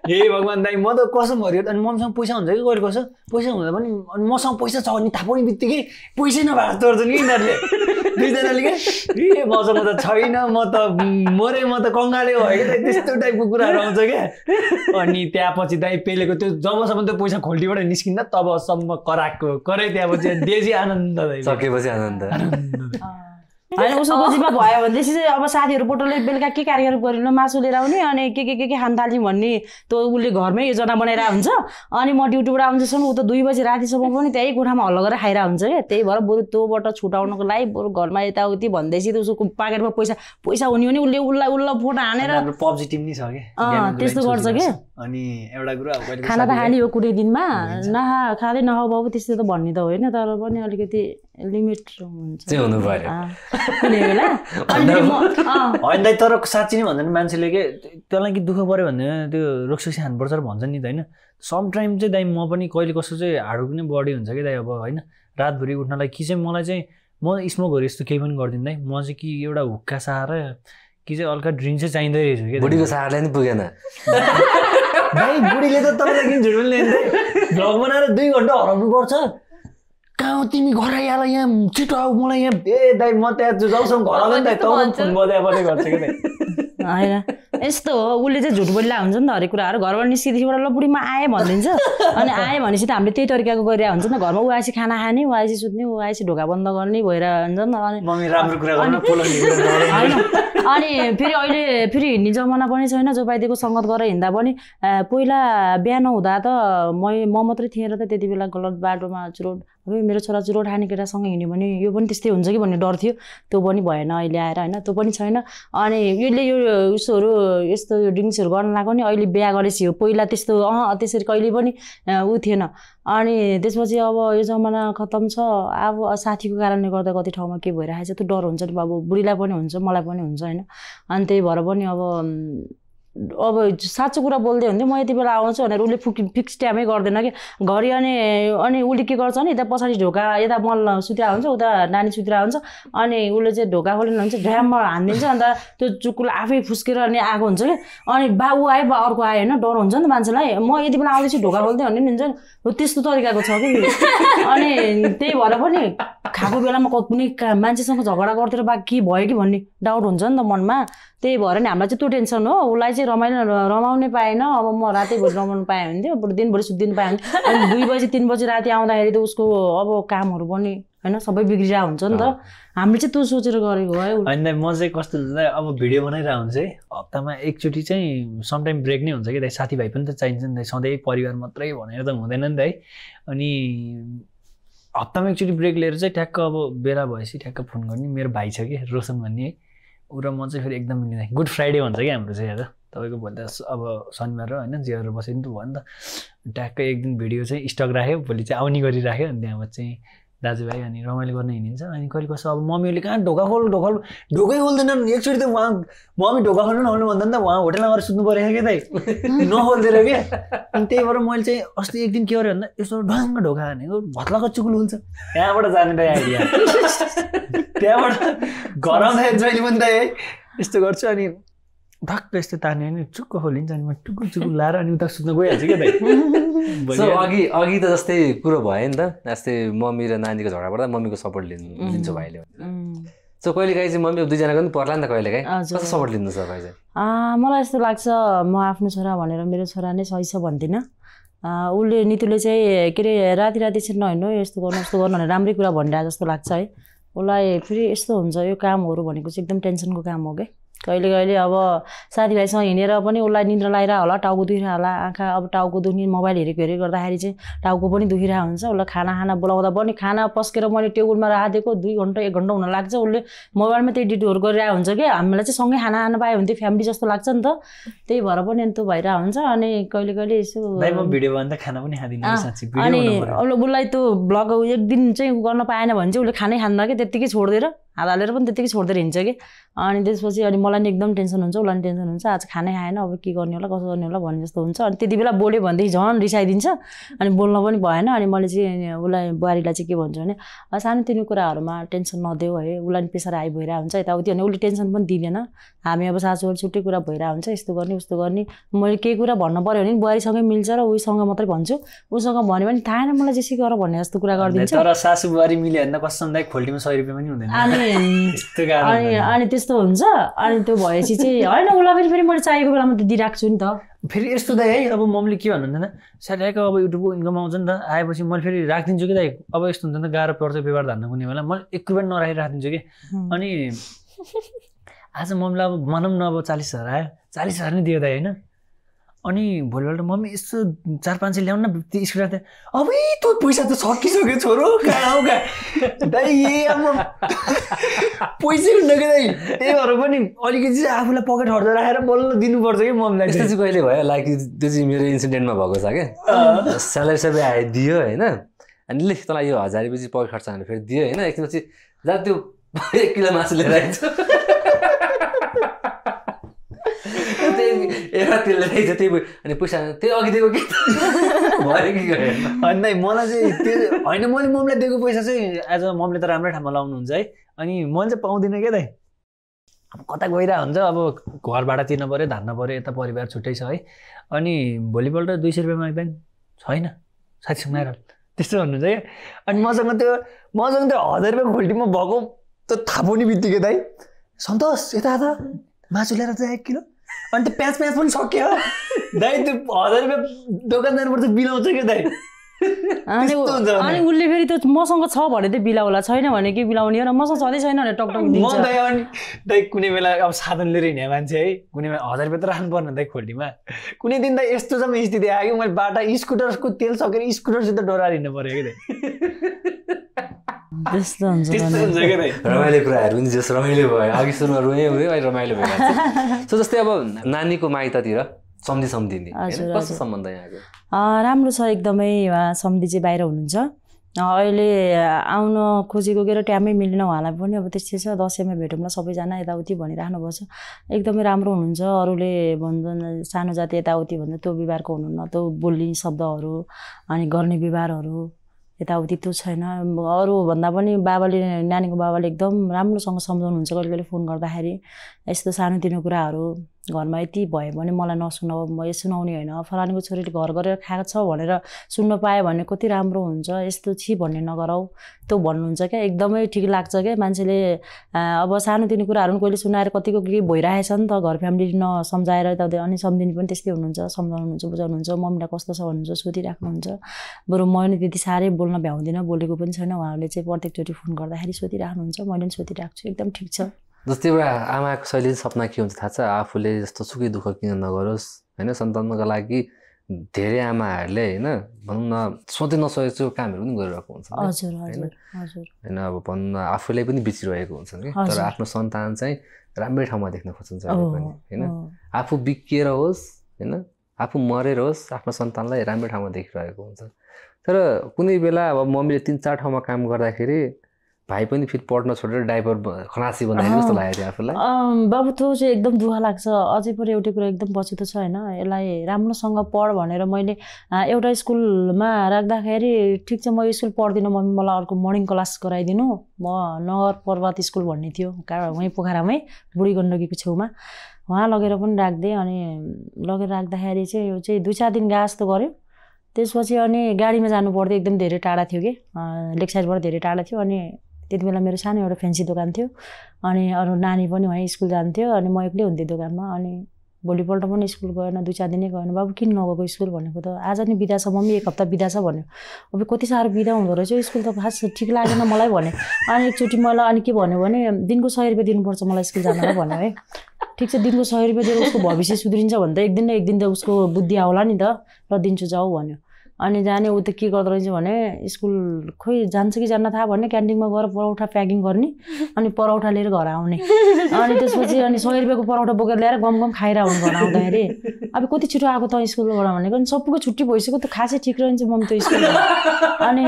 हे भगवान् दाइ म त कसम हरियो अनि मम्मीसँग पैसा हुन्छ कि गरे कसो? पैसा हुँदा पनि अनि मसँग पैसा छ भने थाहा पाउने बित्तिकै। पैसै नभएको तर्छन् कि यिनीहरूले। दुईजनाले के? ए मसँग त छैन म त मरे म त कङ्गाले हो है त्यस्तो टाइपको कुराहरू आउँछ क्या अनि त्यहाँपछि दाइ पेलेको त्यो जबसम्म त्यो पैसा खोल्टीबाट निस्किँदा तबसम्म कराएको करै त्यहाँपछि देशी आनन्द दाइ। सकेपछि आनन्द। आनन्द। होइन उसको गोजीमा भयो भनेदेखि चाहिँ अब साथीहरू पोटोले बेलुका के कार्यक्रम गरिनु मासु लिएर आउने अनि के के के के खान थाल्ने भन्ने त्यो उसले घरमै योजना बनाइरहेको हुन्छ अनि म ड्युटीबाट आउँछसम्म ऊ त दुई बजी रातिसम्म पनि त्यही कोठामा हल्ला गरेर खाइरहेको हुन्छ क्या त्यही भएर बरु त्योबाट छुटाउनको लागि बरु घरमा यताउति भन्दैछ त उसको पाकेटमा पैसा पैसा हुने भने उसले उसलाई उसलाई फोटो हानेर पब्जी टिम नि छ कि अँ, गेमिङको त्यस्तो गर्छ सोचिरहेको के? छ। अनि एउटा कुरो खाना त खाने हो कुनै दिनमा। नखा खाँदै नखाऊ बाबु त्यस्तो त भन्ने त होइन तर पनि अलिकति लिमिट हुन्छ। चाहिँ हुनु अँ, होइन दाइ तर साँच्ची नै भन्छ नि मान्छेले के त्यसलाई कि दुःख पऱ्यो भने त्यो रोक्सोसी हानुपर्छ र भन्छ नि त होइन। सम टाइम चाहिँ दाइ म पनि कहिले कस्तो चाहिँ हार्ड पनि बडी हुन्छ कि दाइ अब होइन? रातभरि उठ्नलाई कि चाहिँ मलाई चाहिँ म स्मोकहरू यस्तो केही पनि गर्दिनँ दाइ। म चाहिँ कि एउटा हुक्का साएर कि चाहिँ हल्का ड्रिङ्क चाहिँ चाहिँदै रहेछ कि दाइ। बुढीको सहारलाई नि पुगेन। दाइ बुढीले त तपाईँलाई झुट पनि भ्लग बनाएर दुई घन्टा हराउनु पर्छ कहाँ तिमी घर आइहाल यहाँ? छिटो आऊ मलाई यहाँ। ए दाइ म त्यहाँ जाउँसँग घर दाइ तँ। फोन बजाए बजाए गर्छ कि होइन। यस्तो हो उसले चाहिँ झुट बोलिरहेको हुन्छ नि त हरेक कुराहरू घरबाट निस्किँदैबाट ल म आएँ भनिदिन्छ। अनि आएँ भनेपछि त हामीले त्यही तरिकाको गरिरहेको हुन्छ नि त। घरमा ऊ आएपछि खाना खाने ऊ आएपछि सुत्ने ऊ आएपछि ढोका बन्द गर्ने भएर हुन्छ नि त। अनि फेरि अहिले फेरि हिँड्ने जमाना पनि छैन। जो पाइदिएको सङ्गत गरेर हिँड्दा पनि पहिला बिहान हुँदा त म म मात्रै थिएँ र त त्यति बेला गलत बाटोमा चुरोट अब मेरो छोरा चुरोट खाने केटासँग हिँड्यो भने यो पनि त्यस्तै हुन्छ कि भन्ने डर थियो। त्यो पनि भएन अहिले आएर होइन? त्यो पनि छैन। अनि यसले यो उसोहरू यस्तो यो ड्रिङ्क्सहरू गर्न लगाएको नि अहिले बिहा गरेपछि हो। पहिला त्यस्तो अँ त्यसरी कहिले पनि ऊ थिएन। अनि त्यसपछि अब यो जमाना खतम छ। अब साथीको कारणले गर्दा कति ठाउँमा के भइरहेको छ त्यो डर हुन्छ नि बाबु। बुढीलाई पनि हुन्छ मलाई पनि हुन्छ होइन? अनि त्यही भएर पनि अब अब साँचो कुरा बोल्दै हुन्थ्यो म यति बेला आउँछु भनेर उसले फुक फिक्स टाइमै गर्दैन कि। घरि अनि अनि उसले के गर्छ भने यता पछाडि ढोका यता मल सुतिरहेको हुन्छ उता नानी सुतिरहेको हुन्छ अनि उसले चाहिँ ढोका खोलेन भने चाहिँ ड्राममा हानिदिन्छ अन्त त्यो चुक्कुल आफै फुस्केर अनि आएको हुन्छ कि। अनि बा ऊ आयो बा अर्को आयो होइन डर हुन्छ नि त मान्छेलाई। म यति बेला आउँदैछु ढोका खोल्दै भन्ने नि हुन्छ नि। त्यस्तो तरिकाको छ कि अनि त्यही भएर पनि खाएको बेलामा कुनै मान्छेसँग झगडा गर्थेर बा के भयो कि भन्ने डाउट हुन्छ नि त मनमा। त्यही भएर नि हामीलाई चाहिँ त्यो टेन्सन हो। उसलाई चाहिँ रमाइलो रमाउनै पाएन। अब म रातैभरि रमाउनु पाएँ हुन्थ्यो बरु दिनभरि सुत्दिनु पाएँ हुन्थ्यो अनि दुई बजी तिन बजी राति आउँदाखेरि त उसको अब कामहरू पनि होइन सबै बिग्रिरहेको हुन्छ नि त। हामीले चाहिँ त्यो सोचेर गरेको है होइन म चाहिँ कस्तो हुन्छ अब भिडियो बनाइरहेको हुन्छ है। हप्तामा एकचोटि चाहिँ समटाइम ब्रेक नै हुन्छ कि दाइ साथीभाइ पनि त चाहिन्छ नि दाइ सधैँ परिवार मात्रै भनेर त हुँदैन नि त है। अनि हप्तामा एकचोटि ब्रेक लिएर चाहिँ ठ्याक्क अब बेला भएपछि ठ्याक्क फोन गर्ने। मेरो भाइ छ कि रोशन भन्ने है। ऊ र म चाहिँ फेरि एकदम मिल्ने गुड फ्राइडे भन्छ कि हाम्रो चाहिँ आज तपाईँको भोलि त अब शनिबार हो होइन जियर बसेर नि त भयो नि त ट्याक्क एक दिन भिडियो चाहिँ स्टक राख्यो भोलि चाहिँ आउने गरिराख्यो। अनि त्यहाँबाट चाहिँ दाजुभाइ अनि रमाइलो गर्न हिँडिन्छ। अनि कहिले कसो अब मम्मीहरूले कहाँ ढोका खोल ढोका ढोकै खोल्दैनन्। एकचोटि त उहाँ मम्मी ढोका खोल्नु नखोल्नु भन्दा नि त उहाँ होटेलमा गएर सुत्नु परेको क्या दाइ? नखोलिदिएर क्या अनि त्यही भएर मैले चाहिँ अस्ति एक दिन के गरेँ भन्दा यस्तो ढङ्ग ढोका हानेको भत्लाको चुकुल हुन्छ। त्यहाँबाट जाने दाइ आइडिया। त्यहाँबाट घर आउँदाखेरि जहिले पनि है। यस्तो गर्छु अनि ठक्क यस्तो तान्यो भने चुक्क खोलिन्छ अनि म टुकुर चुकुर लाएर अनि उता सुत्न गइहाल्छु क्या सो अघि अघि त जस्तै कुरो भयो नि त। जस्तै मम्मी र नानीको झगडा पर्दा मम्मीको सपोर्ट लिनु लिन्छ भाइले. सो कहिले काहीँ चाहिँ मम्मी अब दुईजनाको पनि पर्ला नि त कहिले काहीँ हजुर। कस्तो सपोर्ट लिनु भाइ चाहिँ मलाई यस्तो लाग्छ म आफ्नो छोरा भनेर मेरो छोरा नै सही छ भन्दिनँ। उसले नितुले चाहिँ के अरे राति राति चाहिँ नहिँड्नु यस्तो गर्नु यस्तो गर्नु भनेर राम्रै कुरा भनिरहेको जस्तो लाग्छ है। उसलाई फेरि यस्तो हुन्छ यो कामहरू भनेको चाहिँ एकदम टेन्सनको काम हो क्या। कहिले कहिले अब साथीभाइसँग हिँडेर पनि उसलाई निन्द्रा लगाइरह होला टाउको दुखिरह होला आँखा अब टाउको दुख्ने मोबाइल हेरेको हेरेको गर्दाखेरि चाहिँ टाउको पनि दुखिरहेको हुन्छ। उसलाई खाना खाना बोलाउँदा पनि खाना पस्केर मैले टेबलमा राखिदिएको दुई घन्टा एक घन्टा हुन लाग्छ। उसले मोबाइलमा त्यही डिटोहरू गरिरहेको हुन्छ कि हामीलाई चाहिँ सँगै खाना खान पायो भने त्यो फ्यामिली जस्तो लाग्छ नि त। त्यही भएर पनि त्यो भइरहेको हुन्छ अनि कहिले कहिले यसो अनि। अब उसलाई त्यो ब्लग एक दिन चाहिँ गर्न पाएन भने चाहिँ उसले खानै खाँदा कि त्यत्तिकै छोडिदिएर हात हालेर पनि त्यत्तिकै छोडिदिएर हिँड्छ कि अनि त्यसपछि अनि मलाई नि एकदम टेन्सन हुन्छ उसलाई नि टेन्सन हुन्छ आज खानै खाएन अब के गर्ने होला कसो गर्ने होला भन्ने जस्तो हुन्छ। अनि त्यति बेला बोल्यो भनेदेखि झन् रिसाइदिन्छ अनि बोल्न पनि भएन अनि मैले चाहिँ उसलाई बुहारीलाई चाहिँ के भन्छु भने "अँ, सानोतिनो कुराहरूमा टेन्सन नदेऊ है उसलाई नि प्रेसर हाई भइरहेको हुन्छ यताउति अनि उसले टेन्सन पनि दिँदैन। हामी अब सासूहरू छुट्टै कुरा भइरहेको हुन्छ यस्तो गर्ने उस्तो गर्ने। मैले केही कुरा भन्नु पऱ्यो भने नि बुहारीसँगै मिल्छ र उसँग मात्रै भन्छु। उसँग भन्यो भने थाहा छैन मलाई जेसी गर भन्ने जस्तो कुरा गरिदिन्छ। तर सासु बुहारी मिल्यो भने त कसम खोल्टीमा सय रुपियाँ पनि हुँदैन। अनि अनि नि। त्यस्तो हुन्छ। अनि त्यो भएपछि चाहिँ होइन उसलाई पनि फेरि मैले चाहिएको बेलामा त दिइरहेको छु नि त फेरि यस्तो दाइ है अब मम्मीले के भन्नुहुन्थेन स्याटेको अब युट्युबको इन्कम आउँछ नि त आएपछि मैले फेरि राखिदिन्छु कि दाइ अब यस्तो हुन्छ नि त गाह्रो पर्छ व्यवहार धान्न कुनै बेला मैले एक रुपियाँ नराखी राखिदिन्छु कि अनि आज मम्मीलाई अब भनौँ न अब चालिस हजार आयो चालिस हजार नै दियो दाइ होइन अनि भोलिपल्ट मम्मी यसो चार पाँच सय ल्याउनु न त्यो स्कुल राख्दा अब त्यो पैसा त सकिसक्यो छोरो कहाँ पैसै हुन्न कि दाइ त्यही भएर पनि अलिकति चाहिँ आफूलाई पकेट खर्च राखेर बल्ल दिनुपर्छ कि मम्मीलाई यस्तो चाहिँ। कहिले भयो? लाइक त्यो चाहिँ मेरो इन्सिडेन्टमा भएको छ क्या। स्यालेरी सबै आयो दियो होइन? अनि ले तँलाई यो हजार रुपियाँ चाहिँ पकेट खर्च हाल्नु फेरि दियो होइन? एकछिनपछि जा त्यो एक किलो मासु लिएर आइन्छ लिएर आइन्छ त्यही भयो। अनि पैसा त्यही अघि दिएको कि? भयो कि दाइ मलाई चाहिँ त्यो होइन मैले मम्मीलाई दिएको पैसा चाहिँ एज अ मम्मीले त राम्रै ठाउँमा लाउनुहुन्छ है। अनि मैले चाहिँ पाउँदिनँ क्या दाइ अब कता गइरहेको हुन्छ अब घर भाडा तिर्नु पऱ्यो धान्न पऱ्यो यता परिवार छुट्टै छ है। अनि भोलिपल्ट दुई सय रुपियाँ माग्दा नि छैन साथीसँग आएर। त्यस्तो भन्नुहुन्छ क्या। अनि मसँग त्यो मसँग त्यो हजार रुपियाँ खोल्टीमा भएको त्यो थाहा पाउने बित्तिकै दाइ सन्तोष यता यता मासु लिएर चाहिँ एक किलो। अनि त्यो प्याज प्याज पनि सक्यो। दाइ त्यो हजार रुपियाँ दोकानदारबाट चाहिँ बिलाउँछ क्या दाइ? अनि त्यस्तो हुन्छ भने। अनि उसले फेरि त्यो मसँग छ भने चाहिँ बिलाउला छैन भने के बिलाउने हो र मसँग छँदै छैन भने टकटक दाइ अनि दाइ कुनै बेला अब साधन लिएर हिँड्ने मान्छे है कुनै बेला हजार रुपियाँ त राख्नु पर्ने दाइ खोल्टीमा कुनै दिन त यस्तो सम्म स्थिति आयो कि मैले बाटा स्कुटरको तेल सकेर स्कुटरसित डोराएर हिँड्नु पऱ्यो कि त्यस्तो हुन्छ रमाइलो कुराहरू पनि जस रमाइलो भयो अघि सुरुमा रोएँ रोएँ अहिले रमाइलो छ। सो जस्तै अब नानीको माइततिर सम्धि सम्धिने कस्तो। सम्बन्ध यहाँको? राम्रो छ एकदमै सम्धि चाहिँ बाहिर हुनुहुन्छ। अहिले आउन खोजेको के र टाइमै मिलेन उहाँलाई पनि अब त्यस्तै छ। दसैँमा भेटौँला सबैजना यताउति भनिराख्नु भएको छ एकदमै राम्रो हुनुहुन्छ। अरूले भन्छन् सानो जाति यताउति भन्छ त्यो व्यवहारको हुनुहुन्न। त्यो बोल्ने शब्दहरू अनि गर्ने व्यवहारहरू यताउति त्यो छैन। अरू भन्दा पनि बाबाले नानीको बाबाले एकदम राम्रोसँग सम्झाउनुहुन्छ कहिले कहिले फोन गर्दाखेरि। यस्तो सानोतिनो कुराहरू। घरमा यति भयो भने मलाई नसुनाऊ म यो सुनाउने होइन। फलानीको छोरीले घर गरेर खाएको छ भनेर सुन्न पायो भने कति राम्रो हुन्छ यस्तो छि भन्ने नगराऊ त्यो भन्नुहुन्छ क्या एकदमै ठिक लाग्छ क्या। मान्छेले अब सानोतिनो कुराहरू कहिले सुनाएर कतिको के भइरहेछ नि त घर फ्यामिली नसम्झाएर यताउति अनि सम्झिने पनि त्यस्तै हुनुहुन्छ सम्झाउनुहुन्छ बुझाउनुहुन्छ मम्मीलाई कस्तो छ भन्नुहुन्छ सोधिराख्नुहुन्छ। बरु मैले त्यति साह्रै बोल्न भ्याउँदिनँ बोलेको पनि छैन। उहाँहरूले चाहिँ प्रत्येकचोटि फोन गर्दाखेरि सोधिराख्नुहुन्छ मैले पनि सोधिरहेको छु। एकदम ठिक छ। जस्तै एउटा आमाको शैली सपना के हुन्छ थाहा छ? आफूले जस्तो सुखी दुःख किन नगरोस्? होइन सन्तानको लागि धेरै आमाहरूले होइन भनौँ न सोध्दै नसकेको कामहरू पनि गरिरहेको हुन्छ नि। हजुर हजुर हजुर। होइन अब भनौँ न आफूले पनि बिचिरहेको हुन्छन् कि तर। आफ्नो सन्तान चाहिँ राम्रै ठाउँमा देख्न खोज्छन् जहिले पनि होइन? आफू बिकिएर होस् होइन? आफू मरेर होस् आफ्नो सन्तानलाई राम्रै ठाउँमा देखिरहेको हुन्छ। तर कुनै बेला अब मम्मीले तिन चार ठाउँमा काम गर्दाखेरि भाइ पनि फेरि पढ्न छोडेर डाइपर खलासी बनाएको जस्तो। लागेको थियो आफूलाई? त्यो चाहिँ एकदम दुःख लाग्छ। अझै पनि एउटै कुरा एकदम पछुतो छ होइन? यसलाई राम्रोसँग पढ भनेर मैले एउटा स्कुलमा राख्दाखेरि ठिक छ म यो स्कुल पढ्दिनँ मम्मी मलाई अर्को मर्निङ क्लास गराइदिनु। म नगर पर्वत स्कुल भन्ने थियो का वहीँ पोखरामै बुढी गण्डकीको छेउमा। उहाँ लगेर पनि राखिदिएँ अनि लगेर राख्दाखेरि चाहिँ यो चाहिँ दुई चार दिन गा जस्तो गऱ्यो। त्यसपछि अनि गाडीमा जानु पर्थ्यो एकदम धेरै टाढा थियो कि। लेक साइडबाट धेरै टाढा थियो अनि त्यति बेला मेरो सानो एउटा फेन्सी दोकान थियो। अनि अरू नानी पनि उहाँ स्कुल जान्थ्यो अनि म एक्लै हुन्थेँ दोकानमा। अनि भोलिपल्ट पनि स्कुल गएन दुई चार दिनै गएन। बाबु किन नगएको स्कुल? भनेको त आज नि बिदा छ मम्मी एक हप्ता बिदा छ भन्यो। अब कति साह्रो बिदा हुँदो रहेछ स्कुल त खास ठिक लागेन मलाई भने अनि एकचोटि मलाई अनि के भन्यो भने दिनको सय रुपियाँ दिनुपर्छ मलाई स्कुल जानलाई भन्यो है। ठिक छ दिनको सय रुपियाँ दिएर उसको भविष्य सुध्रिन्छ भने त एक दिन न एक दिन त उसको बुद्धि आउला नि त र दिन्छु जाऊ भन्यो। अनि जाने ऊ त के गर्दो रहेछ भने स्कुल खोइ जान्छ कि जान्न थाहा भन्ने क्यान्टिनमा गएर परौठा प्याकिङ गर्ने अनि परौठा लिएर घर आउने। अनि त्यसपछि अनि सय रुपियाँको परौठा बोकेर ल्याएर गम गम खाएर आउनु घर आउँदाखेरि। अब कति छिटो आएको त स्कुलबाट भनेको अनि सबैको छुट्टी भइसक्यो त खासै ठिक रहन्छ मम्मी त स्कुल अनि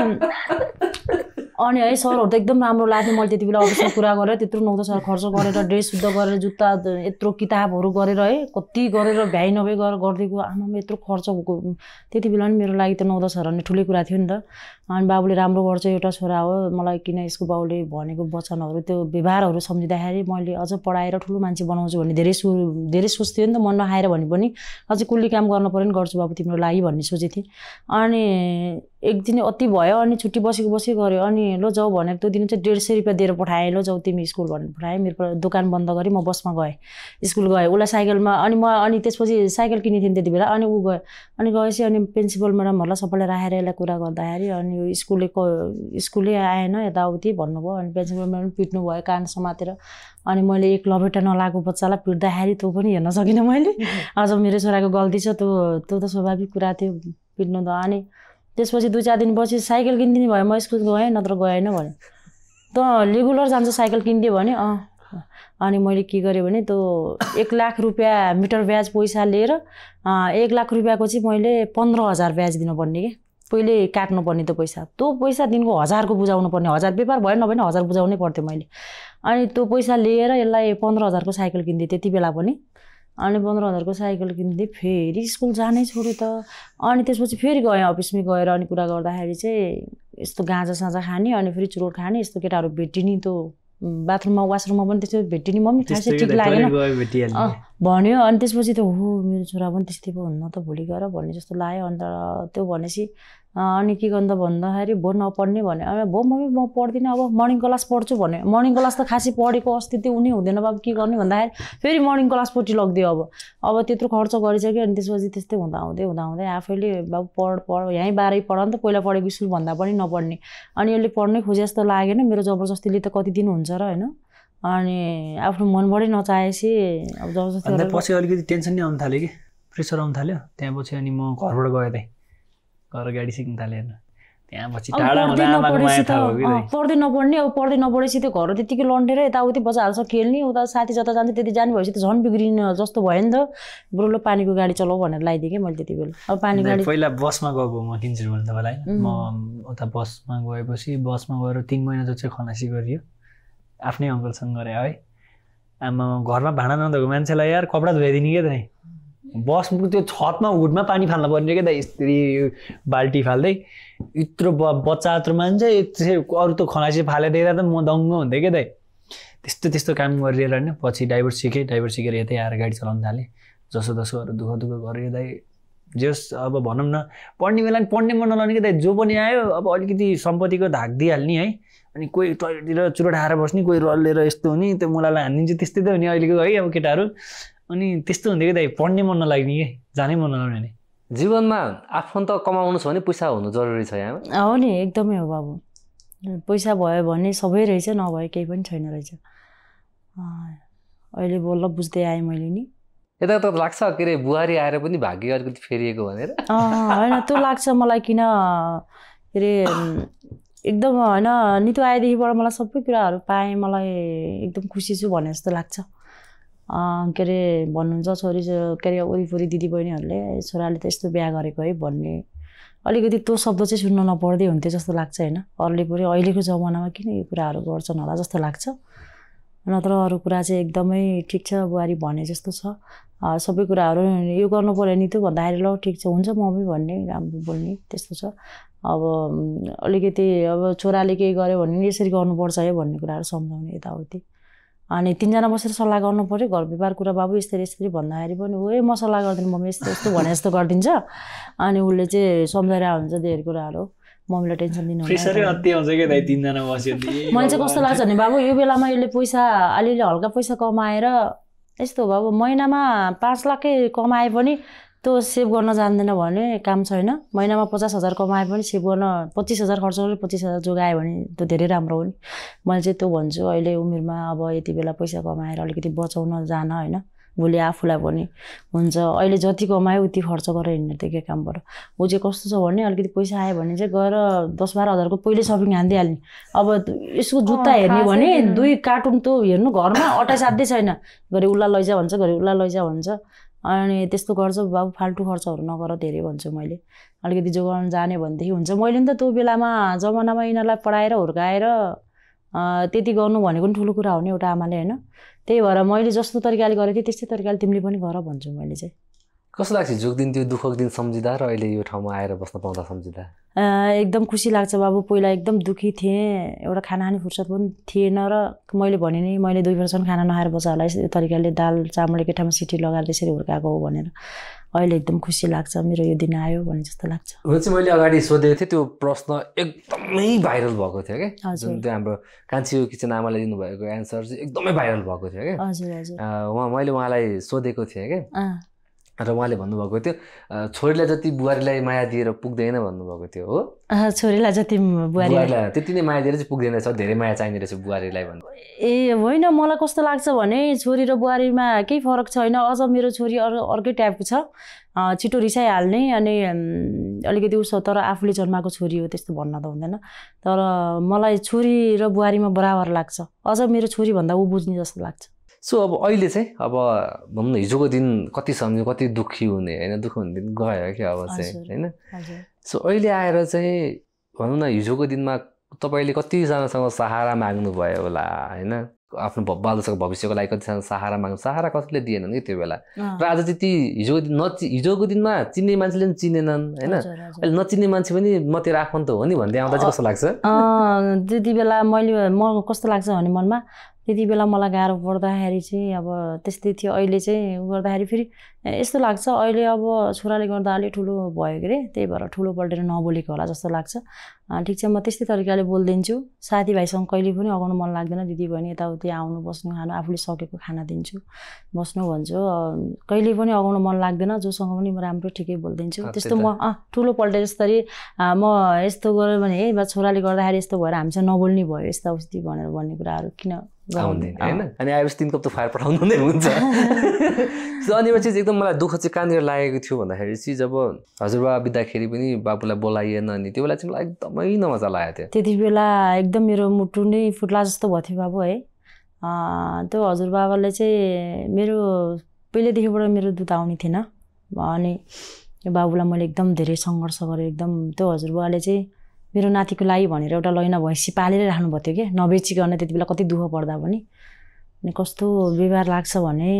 अनि है सरहरू त एकदम राम्रो लाग्थ्यो मैले त्यति बेला अफिसमा कुरा गरेर त्यत्रो नौ हजार खर्च गरेर ड्रेस शुद्ध गरेर जुत्ता यत्रो किताबहरू गरेर है कति गरेर भ्याइ नभए गरेर गरिदिएको आमामा यत्रो खर्च भएको त्यति बेला नि मेरो लागि त नौ दस हजार भने ठुलै कुरा थियो नि त। अनि बाबुले राम्रो गर्छ एउटा छोरा हो मलाई किन यसको बाउले भनेको वचनहरू त्यो व्यवहारहरू सम्झिँदाखेरि मैले अझ पढाएर ठुलो मान्छे बनाउँछु भन्ने धेरै सो धेरै सोच्थ्यो नि त मनमा आएर भने पनि अझै कुल्ली काम गर्नु पऱ्यो नि गर्छु बाबु तिम्रो लागि भन्ने सोचेको थिएँ अनि एक दिन अति भयो अनि छुट्टी बसेको बसेको गऱ्यो अनि लो जाऊ भनेर त्यो दिन चाहिँ डेढ सय रुपियाँ दिएर पठाएँ लो जाऊ तिमी स्कुल भनेर पठाएँ मेरो दोकान बन्द गरेँ म बसमा गएँ स्कुल गएँ। उसलाई साइकलमा अनि म अनि त्यसपछि साइकल किनेको थिएँ त्यति बेला अनि ऊ गयो अनि गएपछि अनि प्रिन्सिपल म्याडमहरूलाई सबैलाई राखेर यसलाई कुरा गर्दाखेरि अनि यो स्कुलेको स्कुलै आएन यताउति भन्नुभयो अनि प्रिन्सिपल म्याडम पिट्नु भयो कान समातेर। अनि मैले एक लभेटा नलागेको बच्चालाई पिट्दाखेरि त्यो पनि हेर्न सकिनँ मैले। अझ मेरो छोराको गल्ती छ त्यो त्यो त स्वाभाविक कुरा थियो पिट्नु त। अनि त्यसपछि दुई चार दिनपछि साइकल किनिदिने भयो म स्कुल गएँ नत्र गएन भने। त रेगुलर जान्छ साइकल किनिदियो भने अँ। अनि मैले के गरेँ भने त्यो एक लाख रुपियाँ मिटर ब्याज पैसा लिएर एक लाख रुपियाँको चाहिँ मैले पन्ध्र हजार ब्याज दिनुपर्ने कि। पहिले काट्नुपर्ने त्यो पैसा। त्यो पैसा दिनको हजारको बुझाउनु पर्ने। हजार व्यापार भयो नभए हजार बुझाउनै पर्थ्यो मैले। अनि त्यो पैसा लिएर यसलाई पन्ध्र हजारको साइकल किनिदिएँ त्यति बेला पनि। अनि पन्ध्र हजारको साइकल किनिदिएँ फेरि स्कुल जानै छोड्यो त। अनि त्यसपछि फेरि गएँ अफिसमै गएर अनि कुरा गर्दाखेरि चाहिँ यस्तो गाँजा साँजा खाने अनि फेरि चुरोट खाने यस्तो केटाहरू भेटिने त्यो बाथरुममा वासरुममा पनि त्यस्तो भेटिने मम्मी खासै ठिक लागेन। भन्यो अनि त्यसपछि त हो मेरो छोरा पनि त्यस्तै पो हुन्न त भोलि गएर भन्ने जस्तो लाग्यो। अन्त त्यो भनेपछि अनि के गर्नु त भन्दाखेरि भो नपढ्ने भने अब भो मम्मी म पढ्दिनँ अब मर्निङ क्लास पढ्छु भने मर्निङ क्लास त खासै पढेको अस्तित्व उनी हुँदैन बाबु के गर्ने भन्दाखेरि फेरि मर्निङ क्लासपट्टि लगिदियो अब। अब त्यत्रो खर्च गरिसक्यो अनि त्यसपछि त्यस्तै हुँदा हुँदै हुँदा हुँदै आफैले बाबु पढ पढ यहीँ बाह्रै पढ नि त पहिला पढेको स्कुल भन्दा पनि नपढ्ने। अनि यसले पढ्नै खोजे जस्तो लागेन। मेरो जबरजस्तीले त कति दिन हुन्छ र होइन? अनि आफ्नो मनबाटै नचाहेपछि अब जबरजस्ती पछि अलिकति टेन्सन नै आउनु थाल्यो कि? प्रेसर आउनु थाल्यो? त्यहाँ पछि अनि म घरबाट गएँ त्यहीँ। गएर गाडी सिक्नु थालेँ होइन पढ्दै नपढ्ने अब पढ्दै नपढेपछि त्यो घर त्यतिकै लन्डेर यताउति बच्चाहरूसँग खेल्ने उता साथी जता जान्छ त्यति जाने भएपछि त झन् बिग्रिने जस्तो भयो नि त ब्रोलो पानीको गाडी चलाऊ भनेर लगाइदिएँ कि मैले त्यति बेला अब पानी गाडी पहिला बसमा गएको म किन्छु भने तपाईँलाई म उता बसमा गएपछि बसमा गएर तिन महिना जति खनासी गरियो आफ्नै अङ्कलसँग गरेँ है आमा घरमा भाँडा नधोएको मान्छेलाई यार कपडा धोइदिने क्या त बसको त्यो छतमा हुडमा पानी फाल्नु पर्ने क्या त स्त्री बाल्टी फाल्दै। यत्रो ब बच्चा यत्रो मान्छे अरू त खनासी फालेर त म दङ्ग हुन्थेँ क्या त त्यस्तो त्यस्तो काम गरिएर होइन पछि ड्राइभर सिकेँ ड्राइभर सिकेर यतै आएर गाडी चलाउनु थालेँ। जसो तसोहरू दुःख दुःख गरेर दाइ जस अब भनौँ न पढ्ने बेला नि पढ्ने मन नलाउने कि दाइ जो पनि आयो अब अलिकति सम्पत्तिको धाक दिइहाल्ने है। अनि कोही टोइलेटतिर चुरोट खाएर बस्ने कोही रलेर यस्तो हुने त्यो मुलालाई हानिदिन्छ त्यस्तै त हो नि अहिलेको है अब केटाहरू। अनि त्यस्तो हुन्थ्यो कि दाइ पढ्ने मन नलाग्ने कि? जानै मन नलाउने नि जीवनमा आफन्त कमाउनु छ भने पैसा हुनु जरुरी छ यहाँ। हो नि एकदमै हो बाबु। पैसा भयो भने सबै रहेछ नभए केही पनि छैन रहेछ। अहिले बोल्न बुझ्दै आएँ मैले नि। यता त लाग्छ के अरे बुहारी आएर पनि भाग्य अलिकति फेरिएको भनेर। होइन त्यो लाग्छ मलाई किन के अरे एकदम होइन नितो आएदेखिबाट मलाई सबै कुराहरू पाएँ मलाई एकदम खुसी छु भने जस्तो लाग्छ। के अरे भन्नुहुन्छ छोरी के अरे वरिपरि दिदीबहिनीहरूले छोराले त यस्तो बिहा गरेको है भन्ने। अलिकति त्यो शब्द चाहिँ सुन्न नपर्दै हुन्थ्यो जस्तो लाग्छ होइन? अरूले पनि अहिलेको जमानामा किन यो कुराहरू गर्छन् होला जस्तो लाग्छ। नत्र अरू कुरा चाहिँ एकदमै ठिक छ बुहारी भने जस्तो छ। सबै कुराहरू यो गर्नु पऱ्यो नि त्यो भन्दाखेरि ल ठिक छ हुन्छ मम्मी भन्ने राम्रो बोल्ने त्यस्तो छ। अब अलिकति अब छोराले केही गर्यो भने यसरी गर्नुपर्छ है भन्ने कुराहरू सम्झाउने यताउति। अनि तिनजना बसेर सल्लाह गर्नु पऱ्यो घर व्यवहार कुरा बाबु यसरी यसरी भन्दाखेरि पनि ए म सल्लाह गर्दिनँ मम्मी यस्तो यस्तो भने जस्तो गरिदिन्छ। अनि उसले चाहिँ सम्झाएर हुन्छ धेरै कुराहरू। मम्मीलाई टेन्सन दिनु मैले चाहिँ कस्तो लाग्छ भने बाबु यो बेलामा यसले पैसा अलिअलि हल्का पैसा कमाएर यस्तो बाबु महिनामा पाँच लाखै कमाए पनि त्यो सेभ गर्न जान्दैन भने काम छैन। महिनामा पचास हजार कमाए पनि सेभ गर्न पच्चिस हजार खर्च गरेर पच्चिस हजार जोगायो भने त्यो धेरै राम्रो हो नि। मैले चाहिँ त्यो भन्छु अहिले उमेरमा अब यति बेला पैसा कमाएर अलिकति बचाउन जान होइन। भोलि आफूलाई पनि हुन्छ। अहिले जति कमायो उति खर्च गरेर हिँड्ने त्यो के कामबाट ऊ चाहिँ कस्तो छ भने अलिकति पैसा आयो भने चाहिँ गएर दस बाह्र हजारको पहिले सपिङ हानिदिइहाल्ने। अब यसको जुत्ता हेर्ने भने दुई कार्टुन त्यो हेर्नु घरमा अट्टाइ साध्यै छैन। घरि उसलाई लैजा भन्छ घरि उसलाई लैजा भन्छ। अनि त्यस्तो गर्छ बाबु फाल्टु खर्चहरू नगर धेरै भन्छु मैले। अलिकति जोगाउनु जाने भनेदेखि हुन्छ। मैले नि त त्यो बेलामा जमानामा यिनीहरूलाई पढाएर हुर्काएर त्यति गर्नु भनेको पनि ठुलो कुरा हो नि एउटा आमाले होइन? त्यही भएर मैले जस्तो तरिकाले गरेको थिएँ त्यस्तै तरिकाले तिमीले पनि गर भन्छु मैले चाहिँ। कस्तो लाग्छ हिजोको दिन त्यो दुःखको दिन सम्झिँदा र अहिले यो ठाउँमा आएर बस्न पाउँदा सम्झिँदा? एकदम खुसी लाग्छ बाबु पहिला एकदम दुःखी थिएँ। एउटा खाना खाने फुर्सद पनि थिएन र मैले भने नि मैले दुई वर्षसम्म खाना नखाएर बच्चाहरूलाई यो तरिकाले दाल चामल एकै ठाउँमा सिटी लगाएर त्यसरी हुर्काएको हो भनेर। अहिले एकदम खुसी लाग्छ मेरो यो दिन आयो भने जस्तो लाग्छ। हुन चाहिँ मैले अगाडि सोधेको थिएँ त्यो प्रश्न एकदमै भाइरल भएको थियो क्या। जुन त्यो हाम्रो कान्छी किचन आमाले दिनुभएको एन्सर चाहिँ एकदमै भाइरल भएको थियो क्या। हजुर हजुर। उहाँ मैले उहाँलाई सोधेको थिएँ क्या। र उहाँले भन्नुभएको थियो छोरीलाई जति बुहारीलाई माया दिएर पुग्दैन भन्नुभएको थियो हो। छोरीलाई जति बुहारी बुहारीलाई त्यति नै माया दिएर चाहिँ पुग्दैन रहेछ धेरै माया चाहिने रहेछ बुहारीलाई भन्नु। ए होइन मलाई कस्तो लाग्छ भने छोरी र बुहारीमा केही फरक छैन अझ मेरो छोरी अरू अर्कै टाइपको छ। छिटो रिसाइहाल्ने अनि अलिकति उसो तर आफूले जन्माएको छोरी हो त्यस्तो भन्न त हुँदैन। तर मलाई छोरी र बुहारीमा बराबर लाग्छ। अझ मेरो छोरीभन्दा ऊ बुझ्ने जस्तो लाग्छ। सो अब अहिले चाहिँ अब भनौँ न हिजोको दिन कति सम्झ्यो कति दुःखी हुने होइन? दुःख हुने दिन गयो क्या अब चाहिँ। होइन? सो अहिले आएर चाहिँ भनौँ न हिजोको दिनमा तपाईँले कतिजनासँग सहारा माग्नुभयो होला होइन? आफ्नो बालबच्चाको भविष्यको लागि कतिजना सहारा माग्नु सहारा कसैले दिएनन् कि त्यो बेला? र आज चाहिँ ती हिजोको दिन नचि हिजोको दिनमा चिन्ने मान्छेले पनि चिनेनन् होइन। अहिले नचिन्ने मान्छे पनि म तेरो आफन्त हो नि भन्दै आउँदा चाहिँ कस्तो लाग्छ? त्यति बेला मैले म कस्तो लाग्छ भने मनमा त्यति बेला मलाई गाह्रो पर्दाखेरि चाहिँ अब त्यस्तै थियो। अहिले चाहिँ उ गर्दाखेरि फेरि यस्तो लाग्छ। अहिले अब छोराले गर्दा अलिक ठुलो भयो के अरे त्यही भएर ठुलो पल्टेर नबोलेको होला जस्तो लाग्छ। ठिक छ म त्यस्तै तरिकाले बोलिदिन्छु साथीभाइसँग कहिले पनि अगाउनु मन लाग्दैन। दिदी बहिनी यताउति आउनु बस्नु खानु आफूले सकेको खाना दिन्छु। बस्नु भन्छु। कहिले पनि अगाउनु मन लाग्दैन। जोसँग पनि म राम्रो ठिकै बोलिदिन्छु त्यस्तो म अँ ठुलो पल्टे जस्तरी म यस्तो गऱ्यो भने है छोराले गर्दाखेरि यस्तो भएर हामीसँग नबोल्ने भयो यस्ता उस्ती भनेर भन्ने कुराहरू किन होइन? अनि आएपछि तिन कप त फायर पठाउनु नै हुन्छ। सो अनि चाहिँ एकदम मलाई दुःख चाहिँ कहाँनिर लागेको थियो भन्दाखेरि चाहिँ जब हजुरबा बित्दाखेरि पनि बाबुलाई बोलाइएन अनि त्यो बेला चाहिँ मलाई एकदमै नमजा लागेको थियो। त्यति बेला एकदम मेरो मुटु नै फुट्ला जस्तो भयो थियो बाबु है। त्यो हजुरबाबाले चाहिँ मेरो पहिल्यैदेखिबाट मेरो दुध आउने थिएन। अनि बाबुलाई मैले एकदम धेरै सङ्घर्ष गरेँ एकदम त्यो हजुरबाबाले चाहिँ मेरो नातिको लागि भनेर एउटा लैना भैँसी पालेरै राख्नुभएको थियो कि? नबेचिकन त्यति बेला कति दुःख पर्दा पनि। अनि कस्तो व्यवहार लाग्छ भने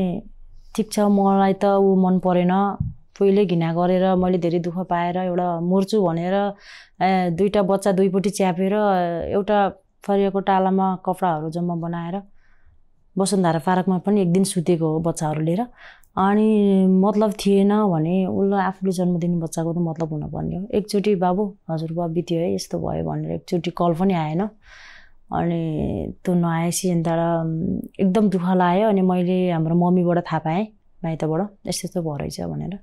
ठिक छ मलाई त ऊ मन परेन। पहिले घिना गरेर मैले धेरै दुःख पाएर एउटा मर्छु भनेर दुईवटा बच्चा दुईपट्टि च्यापेर एउटा फरियाको टालामा कपडाहरू जम्मा बनाएर वसुन्धरा पार्कमा पनि एक दिन सुतेको हो बच्चाहरू लिएर। अनि मतलब थिएन भने उसलाई आफूले जन्म दिने बच्चाको त मतलब हुनुपर्ने हो। एकचोटि बाबु हजुरबा बित्यो है यस्तो भयो भनेर एकचोटि कल पनि आएन। अनि त्यो नआएपछि अनि त्यहाँबाट एकदम दुःख लाग्यो अनि मैले हाम्रो मम्मीबाट थाहा पाएँ माइतबाट यस्तो यस्तो भयो रहेछ भनेर।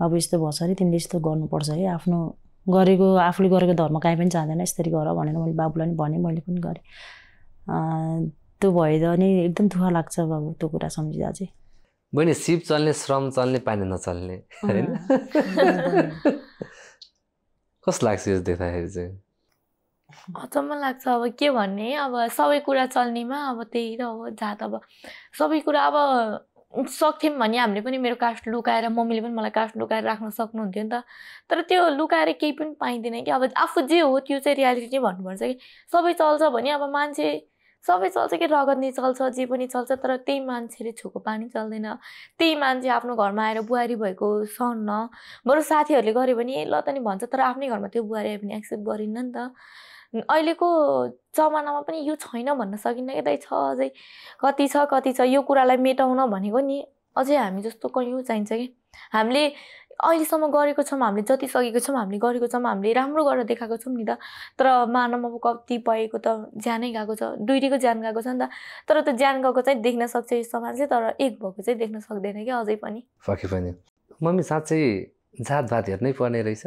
बाबु यस्तो भएछ अरे तिमीले यस्तो गर्नुपर्छ है आफ्नो गरेको आफूले गरेको धर्म काहीँ पनि जाँदैन यसरी गर भनेर मैले बाबुलाई पनि भनेँ मैले पनि गरेँ। त्यो भयो अनि एकदम दुःख लाग्छ बाबु त्यो कुरा सम्झिँदा चाहिँ। बहिनी सिप चल्ने श्रम चल्ने पानी नचल्ने होइन? कस्तो लाग्छ यो देख्दाखेरि चाहिँ? अचम्म लाग्छ। अब के भन्ने? अब सबै कुरा चल्नेमा अब त्यही त हो जात अब सबै कुरा अब सक्थ्यौँ भने हामीले पनि मेरो कास्ट लुकाएर मम्मीले पनि मलाई कास्ट लुकाएर राख्न सक्नुहुन्थ्यो नि त। तर त्यो लुकाएर केही पनि पाइँदैन कि। अब आफू जे हो त्यो चाहिँ रियालिटी चाहिँ भन्नुपर्छ कि। सबै चल्छ भने अब मान्छे सबै चल्छ कि रगत नै चल्छ जे पनि चल्छ तर त्यही मान्छेले छोएको पानी चल्दैन। त्यही मान्छे आफ्नो घरमा आएर बुहारी भएको सहन्न बरु साथीहरूले गर्यो भने ए ल त नि भन्छ तर आफ्नै घरमा त्यो बुहारी आयो भने एक्सेप्ट गरिन्न नि त। अहिलेको जमानामा पनि यो छैन भन्न सकिन्न कि दाइ छ अझै। कति छ कति छ यो कुरालाई मेटाउन भनेको नि अझै हामी जस्तो कैयौँ चाहिन्छ कि? हामीले अहिलेसम्म गरेको छौँ हामीले जति सकेको छौँ हामीले गरेको छौँ हामीले राम्रो गरेर देखाएको छौँ नि त। तर मानव अब कति पाएको त ज्यानै गएको छ दुइटैको ज्यान गएको छ नि त। तर त्यो ज्यान गएको चाहिँ देख्न सक्छ यो समाज चाहिँ तर एक भएको चाहिँ देख्न सक्दैन कि अझै पनि। पक्कै पनि। मम्मी साँच्चै जातभात हेर्नै पर्ने रहेछ?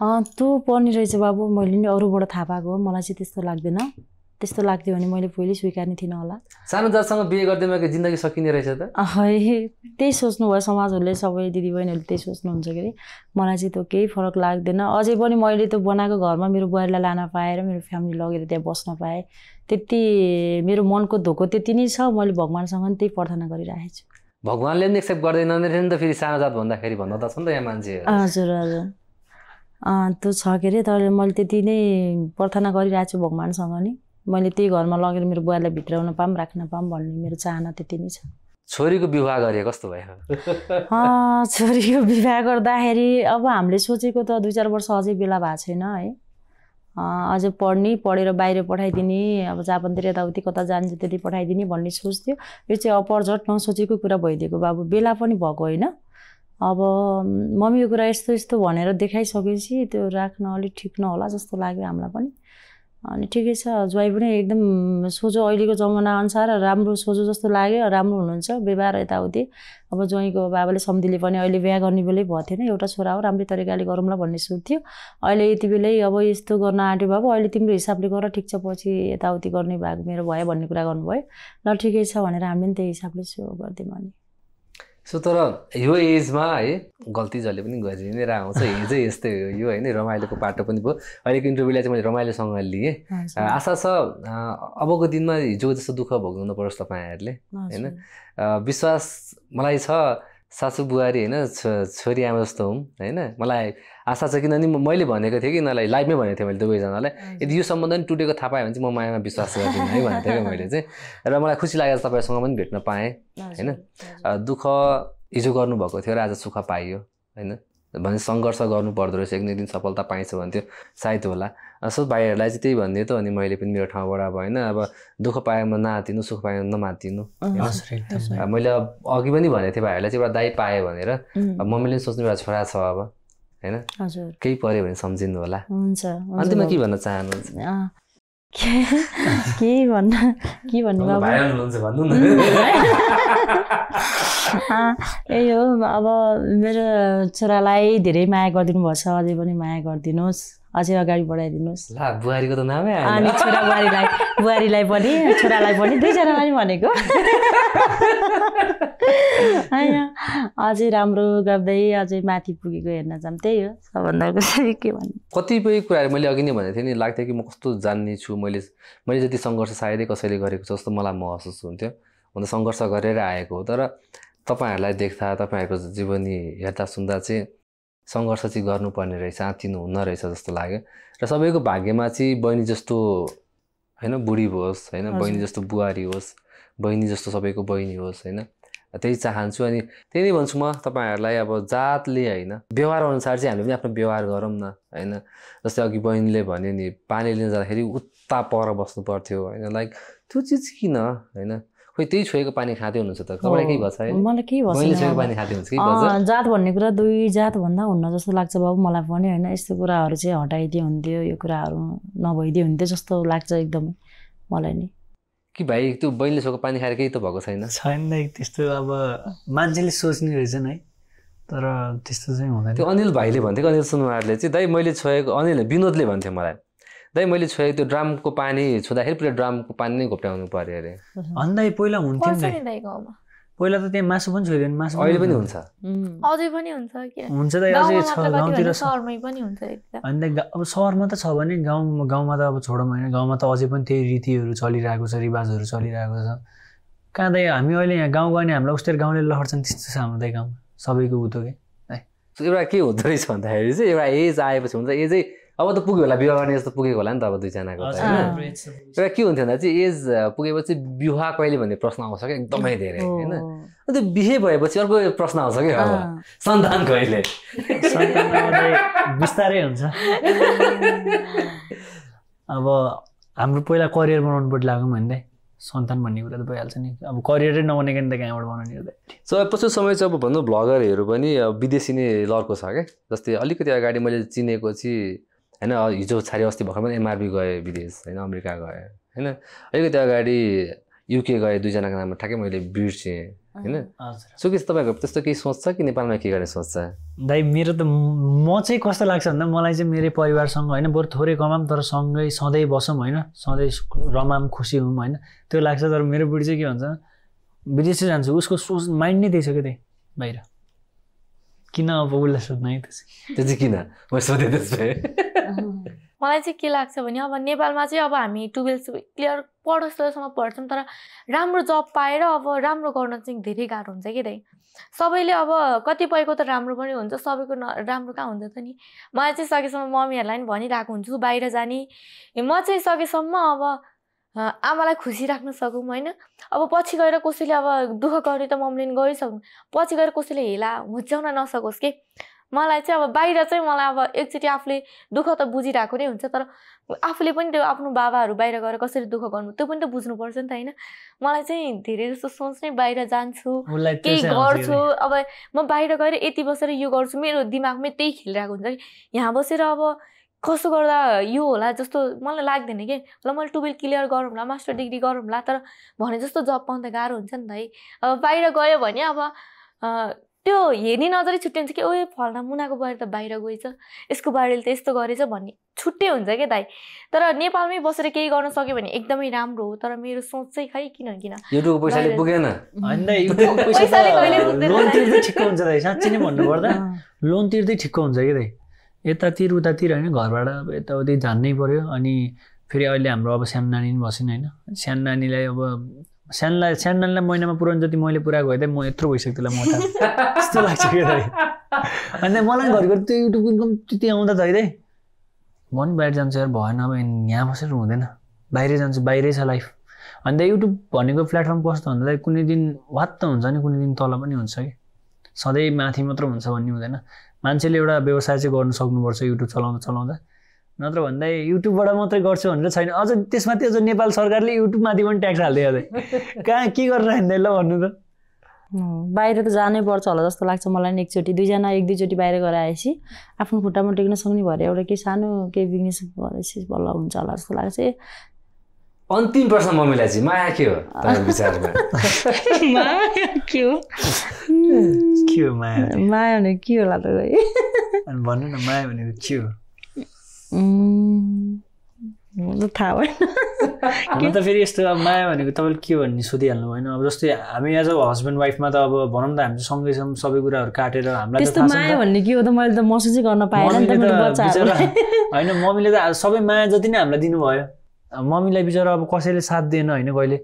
अँ, त्यो पर्ने रहेछ बाबु मैले नि अरूबाट थाहा पाएको हो मलाई चाहिँ त्यस्तो लाग्दैन। त्यस्तो लाग्थ्यो भने मैले पहिले स्वीकार्ने थिइनँ होला। सानो जातसँग बिहे गरिदिएमा जिन्दगी सकिने रहेछ त? है त्यही सोच्नुभयो समाजहरूले सबै दिदीबहिनीहरूले त्यही सोच्नुहुन्छ के अरे। मलाई चाहिँ त्यो केही फरक लाग्दैन। अझै पनि मैले त्यो बनाएको घरमा मेरो बुहारीलाई लान पाएर मेरो फ्यामिली लगेर त्यहाँ बस्न पाएँ। त्यति मेरो मनको धोको त्यति नै छ। मैले भगवान्सँग पनि त्यही प्रार्थना गरिरहेको छु। भगवान्ले पनि एक्सेप्ट गर्दैन रहेछ नि त फेरि सानो जात भन्दाखेरि भन्दा त छ नि त यहाँ मान्छेहरू। हजुर हजुर। त्यो छ के अरे तर मैले त्यति नै प्रार्थना गरिरहेको छु भगवान्सँग नि। मैले त्यही घरमा लगेर मेरो बुवालाई भित्राउन पाऊँ राख्न पाऊँ भन्ने मेरो चाहना त्यति नै छ। छोरीको विवाह गरे कस्तो भयो? छोरीको विवाह गर्दाखेरि अब हामीले सोचेको त दुई चार वर्ष अझै बेला भएको छैन है। अझै पढ्ने पढेर बाहिर पठाइदिने अब जापानतिर यताउति कता जान्छ त्यति पठाइदिने भन्ने सोच थियो यो चाहिँ अपरझट नसोचेको कुरा भइदिएको बाबु बेला पनि भएको होइन। अब मम्मीको कुरा यस्तो यस्तो भनेर देखाइसकेपछि त्यो राख्न अलिक ठिक नहोला जस्तो लाग्यो हामीलाई पनि। अनि ठिकै छ ज्वाइँ पनि एकदम सोझो अहिलेको जमाना अनुसार राम्रो सोझो जस्तो लाग्यो राम्रो हुनुहुन्छ व्यवहार यताउति। अब ज्वाइँको बाबाले सम्धिले पनि अहिले बिहा गर्ने बेलै भएको थिएन एउटा छोरा हो राम्रै तरिकाले गरौँला भन्ने सोच थियो। अहिले यति बेलै अब यस्तो गर्न आँट्यो बाबु अहिले तिम्रो हिसाबले गर ठिक छ पछि यताउति गर्ने भएको मेरो भयो भन्ने कुरा गर्नुभयो। ल ठिकै छ भनेर हामीले पनि त्यही हिसाबले सो गरिदिउँ अनि। सो तर यो एजमा है गल्ती जहिले पनि गरि नै आउँछ एजै यस्तै हो यो होइन रमाइलोको पाटो पनि भयो। अहिलेको इन्टरभ्यूलाई चाहिँ मैले रमाइलोसँग लिएँ। आशा छ अबको दिनमा हिजो जस्तो दुःख भोग्नु नपरोस् तपाईँहरूले होइन? विश्वास मलाई छ सासु बुहारी होइन छो छोरी आमा जस्तो हुँ होइन? मलाई आशा छ किनभने मैले भनेको थिएँ कि यिनीहरूलाई लाइभमै भनेको थिएँ मैले दुवैजनालाई। यदि यो सम्बन्ध नि टुटेको थाहा पाएँ भने चाहिँ म मायामा विश्वास गर्दिनँ है भनेको थिएँ मैले चाहिँ। र मलाई खुसी लागेर तपाईँसँग पनि भेट्न पाएँ होइन? दुःख हिजो गर्नुभएको थियो र आज सुख पाइयो होइन? भने सङ्घर्ष गर्नु पर्दो रहेछ एक न एक दिन सफलता पाइन्छ भन्थ्यो सायद होला। सो भाइहरूलाई चाहिँ त्यही भन्ने त अनि मैले पनि मेरो ठाउँबाट अब होइन अब दुःख पाएमा नआतिनु सुख पाएमा नमातिनु। मैले अब अघि पनि भनेको थिएँ भाइहरूलाई चाहिँ एउटा दाई पाएँ भनेर। अब मम्मीले पनि सोच्नु एउटा छोरा छ अब होइन? हजुर। केही पऱ्यो भने सम्झिनु होला। हुन्छ अन्तिममा। के भन्न चाहनुहुन्छ? अँ, के? के भन्न के भन्ने न। यही हो अब मेरो छोरालाई धेरै माया गरिदिनु भएको छ अझै पनि माया गरिदिनुहोस्। अझै अगाडि बढाइदिनुहोस्। ला बुहारीको त नामै अनि छोरा बुहारीलाई बुहारीलाई पनि छोरालाई पनि दुईजनालाई पनि भनेको। होइन अझै राम्रो गर्दै अझै माथि पुगेको हेर्न जाऊँ त्यही हो सबभन्दा चाहिँ के भन्नु। कतिपय कुराहरू मैले अघि नै भनेको थिएँ नि लाग्थ्यो कि म कस्तो जान्ने छु मैले मैले जति सङ्घर्ष सायदै कसैले गरेको छ जस्तो मलाई महसुस हुन्थ्यो। हुन त सङ्घर्ष गरेर आएको हो तर तपाईँहरूलाई देख्दा तपाईँहरूको जीवनी हेर्दा सुन्दा चाहिँ सङ्घर्ष चाहिँ गर्नुपर्ने रहेछ आँतिनु हुन्न रहेछ जस्तो लाग्यो। र सबैको भाग्यमा चाहिँ बहिनी जस्तो होइन बुढी होस् होइन। बहिनी जस्तो बुहारी होस् बहिनी जस्तो सबैको बहिनी होस् होइन त्यही चाहन्छु। अनि त्यही नै भन्छु म तपाईँहरूलाई अब जातले होइन व्यवहार अनुसार चाहिँ हामीले पनि आफ्नो व्यवहार गरौँ न होइन। जस्तै अघि बहिनीले भन्यो नि पानी लिन जाँदाखेरि उता पर बस्नु पर्थ्यो होइन। लाइक त्यो चिज किन होइन? खोइ त्यही छोएको पानी खाँदै हुनुहुन्छ त? तपाईँलाई केही भन्छ होइन मलाई केही बहिनीले छोएको भएन पानी खाँदै हुन्छ कि भन्छ अँ, जात भन्ने कुरा दुई जात भन्दा हुन्न जस्तो लाग्छ बाबु मलाई पनि होइन। यस्तो कुराहरू चाहिँ हटाइदिए हुन्थ्यो यो कुराहरू नभइदिए हुन्थ्यो जस्तो लाग्छ एकदमै मलाई नि। कि भाइ त्यो बहिनीले छोएको पानी खाएर केही त भएको छैन? छैन त्यस्तो अब मान्छेले सोच्ने रहेछन् है तर त्यस्तो चाहिँ हुँदैन। त्यो अनिल भाइले भन्थ्यो अनिल सुनवारले चाहिँ दाइ मैले छोएको अनिल विनोदले भन्थ्यो मलाई। दाइ मैले छोएको त्यो ड्रामको पानी छुँदाखेरि पुरा ड्रामको पानी नै घोप्ट्याउनु पऱ्यो अरे। अन्त पहिला हुन्थ्यो पहिला त त्यहाँ मासु पनि छोइदियो मासु अहिले पनि हुन्छ। अझै पनि हुन्छ हुन्छ दाइ गाउँमा अझै छ गाउँतिर भने छ। सहरमै पनि हुन्छ एकदम अनि दाइ गा- अब सहरमा त छ भने गाउँ गाउँमा त अब छोडौँ होइन। गाउँमा त अझै पनि त्यही रीतिहरू चलिरहेको छ रिवाजहरू चलिरहेको छ। कहाँ दाइ हामी अहिले यहाँ गाउँ गयो भने हामीलाई उस्तै गाउँले लहर्छन् त्यस्तो छ हाम्रो दाइ गाउँमा। सबैको उतो के? एउटा के हुँदो रहेछ भन्दाखेरि चाहिँ एउटा एज आएपछि हुन्छ। एजै अब त पुग्यो होला विवाह गर्ने जस्तो पुगेको होला नि त अब दुईजनाको एउटा के हुन्थ्यो भन्दा चाहिँ एज पुगेपछि विवाह कहिले भन्ने प्रश्न आउँछ क्या? एकदमै धेरै होइन। अन्त बिहे भएपछि अर्को प्रश्न आउँछ कि अब। सन्तान कहिले? बिस्तारै हुन्छ। अब हाम्रो पहिला करियर बनाउनुपट्टि लागौँ भने दाइ सन्तान भन्ने कुरा त भइहाल्छ नि। अब करियरै नबनाइकन त कहाँबाट बनाउने सो पछिल्लो समय चाहिँ अब भनौँ भ्लगरहरू पनि अब विदेशी नै लर्को छ क्या? जस्तै अलिकति अगाडि मैले चिनेको चाहिँ होइन हिजो छाडि अस्ति भर्खर पनि एमआरबी गएँ विदेश होइन अमेरिका गएँ। होइन अलिकति अगाडि युके गएँ दुईजनाको नाममा ठ्याक्कै मैले बिर्सेँ होइन। सो के तपाईँहरूको त्यस्तो केही सोच छ कि नेपालमा के गर्ने सोच छ दाइ मेरो त म चाहिँ कस्तो लाग्छ भन्दा मलाई चाहिँ मेरै परिवारसँग होइन बरु थोरै कमाऊँ तर सँगै सधैँ बसौँ होइन सधैँ रमाम खुसी हौँ होइन। त्यो लाग्छ तर मेरो बुढी चाहिँ के भन्छ विदेशै जान्छु उसको सोच माइन्ड नै त्यही छ क्या त्यही बाहिर। किन अब उसलाई सोध्नु है त्यसै त्यो चाहिँ किन मैले सोधेँ त्यसै मलाई चाहिँ के लाग्छ भने अब नेपालमा चाहिँ अब हामी टुवेल्भ क्लियर पढोस् जस्तोसम्म पढ्छौँ तर राम्रो जब पाएर अब राम्रो गर्न चाहिँ धेरै गाह्रो हुन्छ कि दाइ सबैले अब कतिपयको त राम्रो पनि हुन्छ सबैको न राम्रो कहाँ हुन्छ त नि मलाई चाहिँ सकेसम्म मम्मीहरूलाई पनि भनिरहेको हुन्छु बाहिर जाने म चाहिँ सकेसम्म अब आमालाई खुसी राख्न सकौँ होइन? अब पछि गएर कसैले अब दुःख गर्ने त मम्मीले नि गरिसक्नु। पछि गएर कसैले हेला हुच्याउन नसकोस् कि? मलाई चाहिँ अब बाहिर चाहिँ मलाई अब एकचोटि आफूले दुःख त बुझिरहेको नै हुन्छ तर आफूले पनि त्यो आफ्नो बाबाहरू बाहिर गएर कसरी दुःख गर्नु त्यो पनि त बुझ्नुपर्छ नि त होइन? मलाई चाहिँ धेरै जस्तो सोच नै बाहिर जान्छु। केही गर्छु। अब म बाहिर गएर यति बसेर यो गर्छु मेरो दिमागमै त्यही खेलिरहेको हुन्छ कि? यहाँ बसेर अब कसो गर्दा यो होला जस्तो मलाई लाग्दैन कि? ल मैले टुवेल्भ क्लियर गरौँला मास्टर डिग्री गरौँला तर भने जस्तो जब पाउँदा गाह्रो हुन्छ नि त है। अब बाहिर गयो भने अब त्यो हेर्ने नजरै छुट्टै हुन्छ कि ओ फल्ना मुनाको बाहिर त बाहिर गएछ। यसको बाहिरले त यस्तो गरेछ भन्ने छुट्टै हुन्छ क्या दाइ? तर नेपालमै बसेर केही गर्न सक्यो भने एकदमै राम्रो हो तर मेरो सोच चाहिँ खै किन किन? युट्युबको पैसाले पुगेन त। लोन तिर्दै ठिक्क हुन्छ दाइ साँच्ची नै भन्नुपर्दा। लोन तिर्दै ठिक्क हुन्छ कि दाइ? यतातिर उतातिर होइन घरबाट अब यताउति जान्नै पऱ्यो अनि फेरि अहिले हाम्रो अब सानो नानी पनि बसेन होइन। सानो नानीलाई अब सानोलाई सानो नानीलाई महिनामा पुऱ्याउनु जति मैले पुऱ्याएको भए त म यत्रो भइसक्यो त्यसलाई म त। त्यस्तो लाग्छ क्या दाइ अनि मलाई घरिघरि त्यो युट्युबको इन्कम त्यति आउँदा त है म पनि बाहिर जान्छु यार भएन अब यहाँ बसेर हुँदैन। बाहिरै जान्छु बाहिरै छ लाइफ अन्त युट्युब भनेको प्लेटफर्म कस्तो भन्दा कुनै दिन वात्त हुन्छ नि कुनै दिन तल पनि हुन्छ कि। सधैँ माथि मात्र हुन्छ भन्ने हुँदैन। मान्छेले एउटा व्यवसाय चाहिँ गर्नु सक्नुपर्छ युट्युब चलाउँदा चलाउँदा। नत्र भन्दा युट्युबबाट मात्रै गर्छु भनेर छैन। अझ त्यसमाथि अझ नेपाल सरकारले युट्युबमाथि पनि ट्याक्स हाल्दै हाल्दै कहाँ के गरेर हिँड्दै ल भन्नु त। बाहिर त जानै पर्छ होला जस्तो लाग्छ मलाई नि एकचोटि। दुईजना एक दुईचोटि बाहिर गएर आएपछि आफ्नो खुट्टामा टेक्न सक्ने भएर एउटा केही सानो केही बिजनेस गरेपछि बल्ल हुन्छ होला जस्तो लाग्छ। अन्तिम प्रश्न मम्मीलाई चाहिँ माया के हो? विचारमा के हो? के हो माया माया भनेको के होला त अनि भन्नु न माया भनेको के हो? थाहा भएन। त फेरि यस्तो अब माया भनेको तपाईँले के भन्ने सोधिहाल्नु भएन। अब जस्तै हामी एज अ हस्बेन्ड वाइफमा त अब भनौँ न त हामी चाहिँ सँगै छौँ सबै कुराहरू काटेर हामीलाई माया। भन्ने के हो त मैले त महसुसै गर्न पाएन होइन मम्मीले त सबै माया जति नै हामीलाई दिनुभयो। मम्मीलाई बिचरा अब कसैले साथ दिएन होइन कहिले।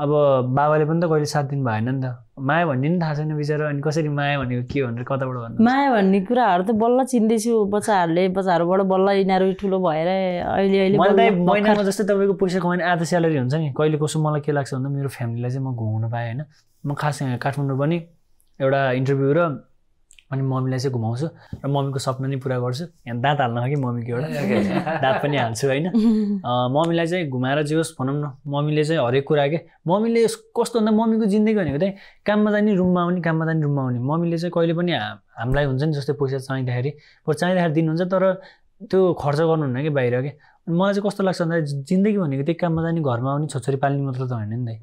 अब बाबाले पनि त कहिले साथ दिनु भएन नि त। माया भन्ने नि थाहा छैन बिचरा अनि कसरी माया भनेको के भनेर कताबाट भन्नु? माया भन्ने कुराहरू त बल्ल चिन्दैछु। बच्चाहरूले बच्चाहरूबाट बल्ल यिनीहरू ठुलो भएर अहिले अहिले महिनामा जस्तै तपाईँको पैसा कमाउने आधा स्यालेरी हुन्छ नि। कहिले कसो मलाई के लाग्छ भन्दा मेरो फ्यामिलीलाई चाहिँ म घुमाउनु पाएँ होइन। म खास काठमाडौँ पनि एउटा इन्टरभ्यू र अनि मम्मीलाई चाहिँ घुमाउँछु र मम्मीको सपना नै पुरा गर्छु। यहाँ दाँत हाल्न कि मम्मीको एउटा दाँत पनि हाल्छु होइन। मम्मीलाई चाहिँ घुमाएर जे होस् भनौँ न मम्मीले चाहिँ हरेक कुरा के मम्मीले कस्तो भन्दा मम्मीको जिन्दगी भनेको चाहिँ काममा जाने रुममा आउने काममा जाने रुममा आउने। मम्मीले चाहिँ कहिले पनि हामीलाई हुन्छ नि जस्तै पैसा चाहिँदाखेरि चाहिँदाखेरि दिनुहुन्छ तर त्यो खर्च गर्नुहुन्न कि बाहिर के? अनि मलाई चाहिँ कस्तो लाग्छ भन्दा जिन्दगी भनेको त्यही काममा जाने घरमा आउने छोरछोरी पाल्ने मात्र त होइन नि दाइ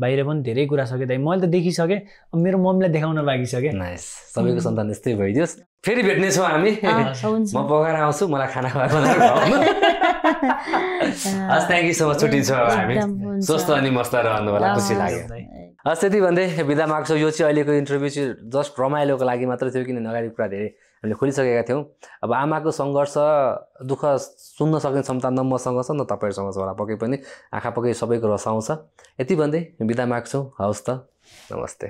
बाहिर पनि धेरै कुरा छ कि दाइ। मैले त देखिसकेँ अब मेरो मम्मीलाई देखाउन बाँकी छ क्या नाइस सबैको सन्तान यस्तै भइदियोस्। फेरि भेट्नेछौँ हामी। म पकाएर आउँछु मलाई खाना। हस् थ्याङ्क यू सो मच छुट्टी छ हामी। स्वस्थ अनि मस्त रहनु होला खुसी। लाग्यो। हस् त्यति भन्दै बिदा माग्छौँ। यो चाहिँ अहिलेको इन्टरभ्यू चाहिँ जस्ट रमाइलोको लागि मात्र थियो किनभने अगाडि कुरा धेरै हामीले खोलिसकेका थियौँ। अब आमाको सङ्घर्ष दुःख सुन्न सक्ने क्षमता न मसँग छ न तपाईँहरूसँग छ होला। पक्कै पनि आँखा पक्कै सबैको रसाउँछ यति भन्दै बिदा माग्छौँ। हवस् त। नमस्ते।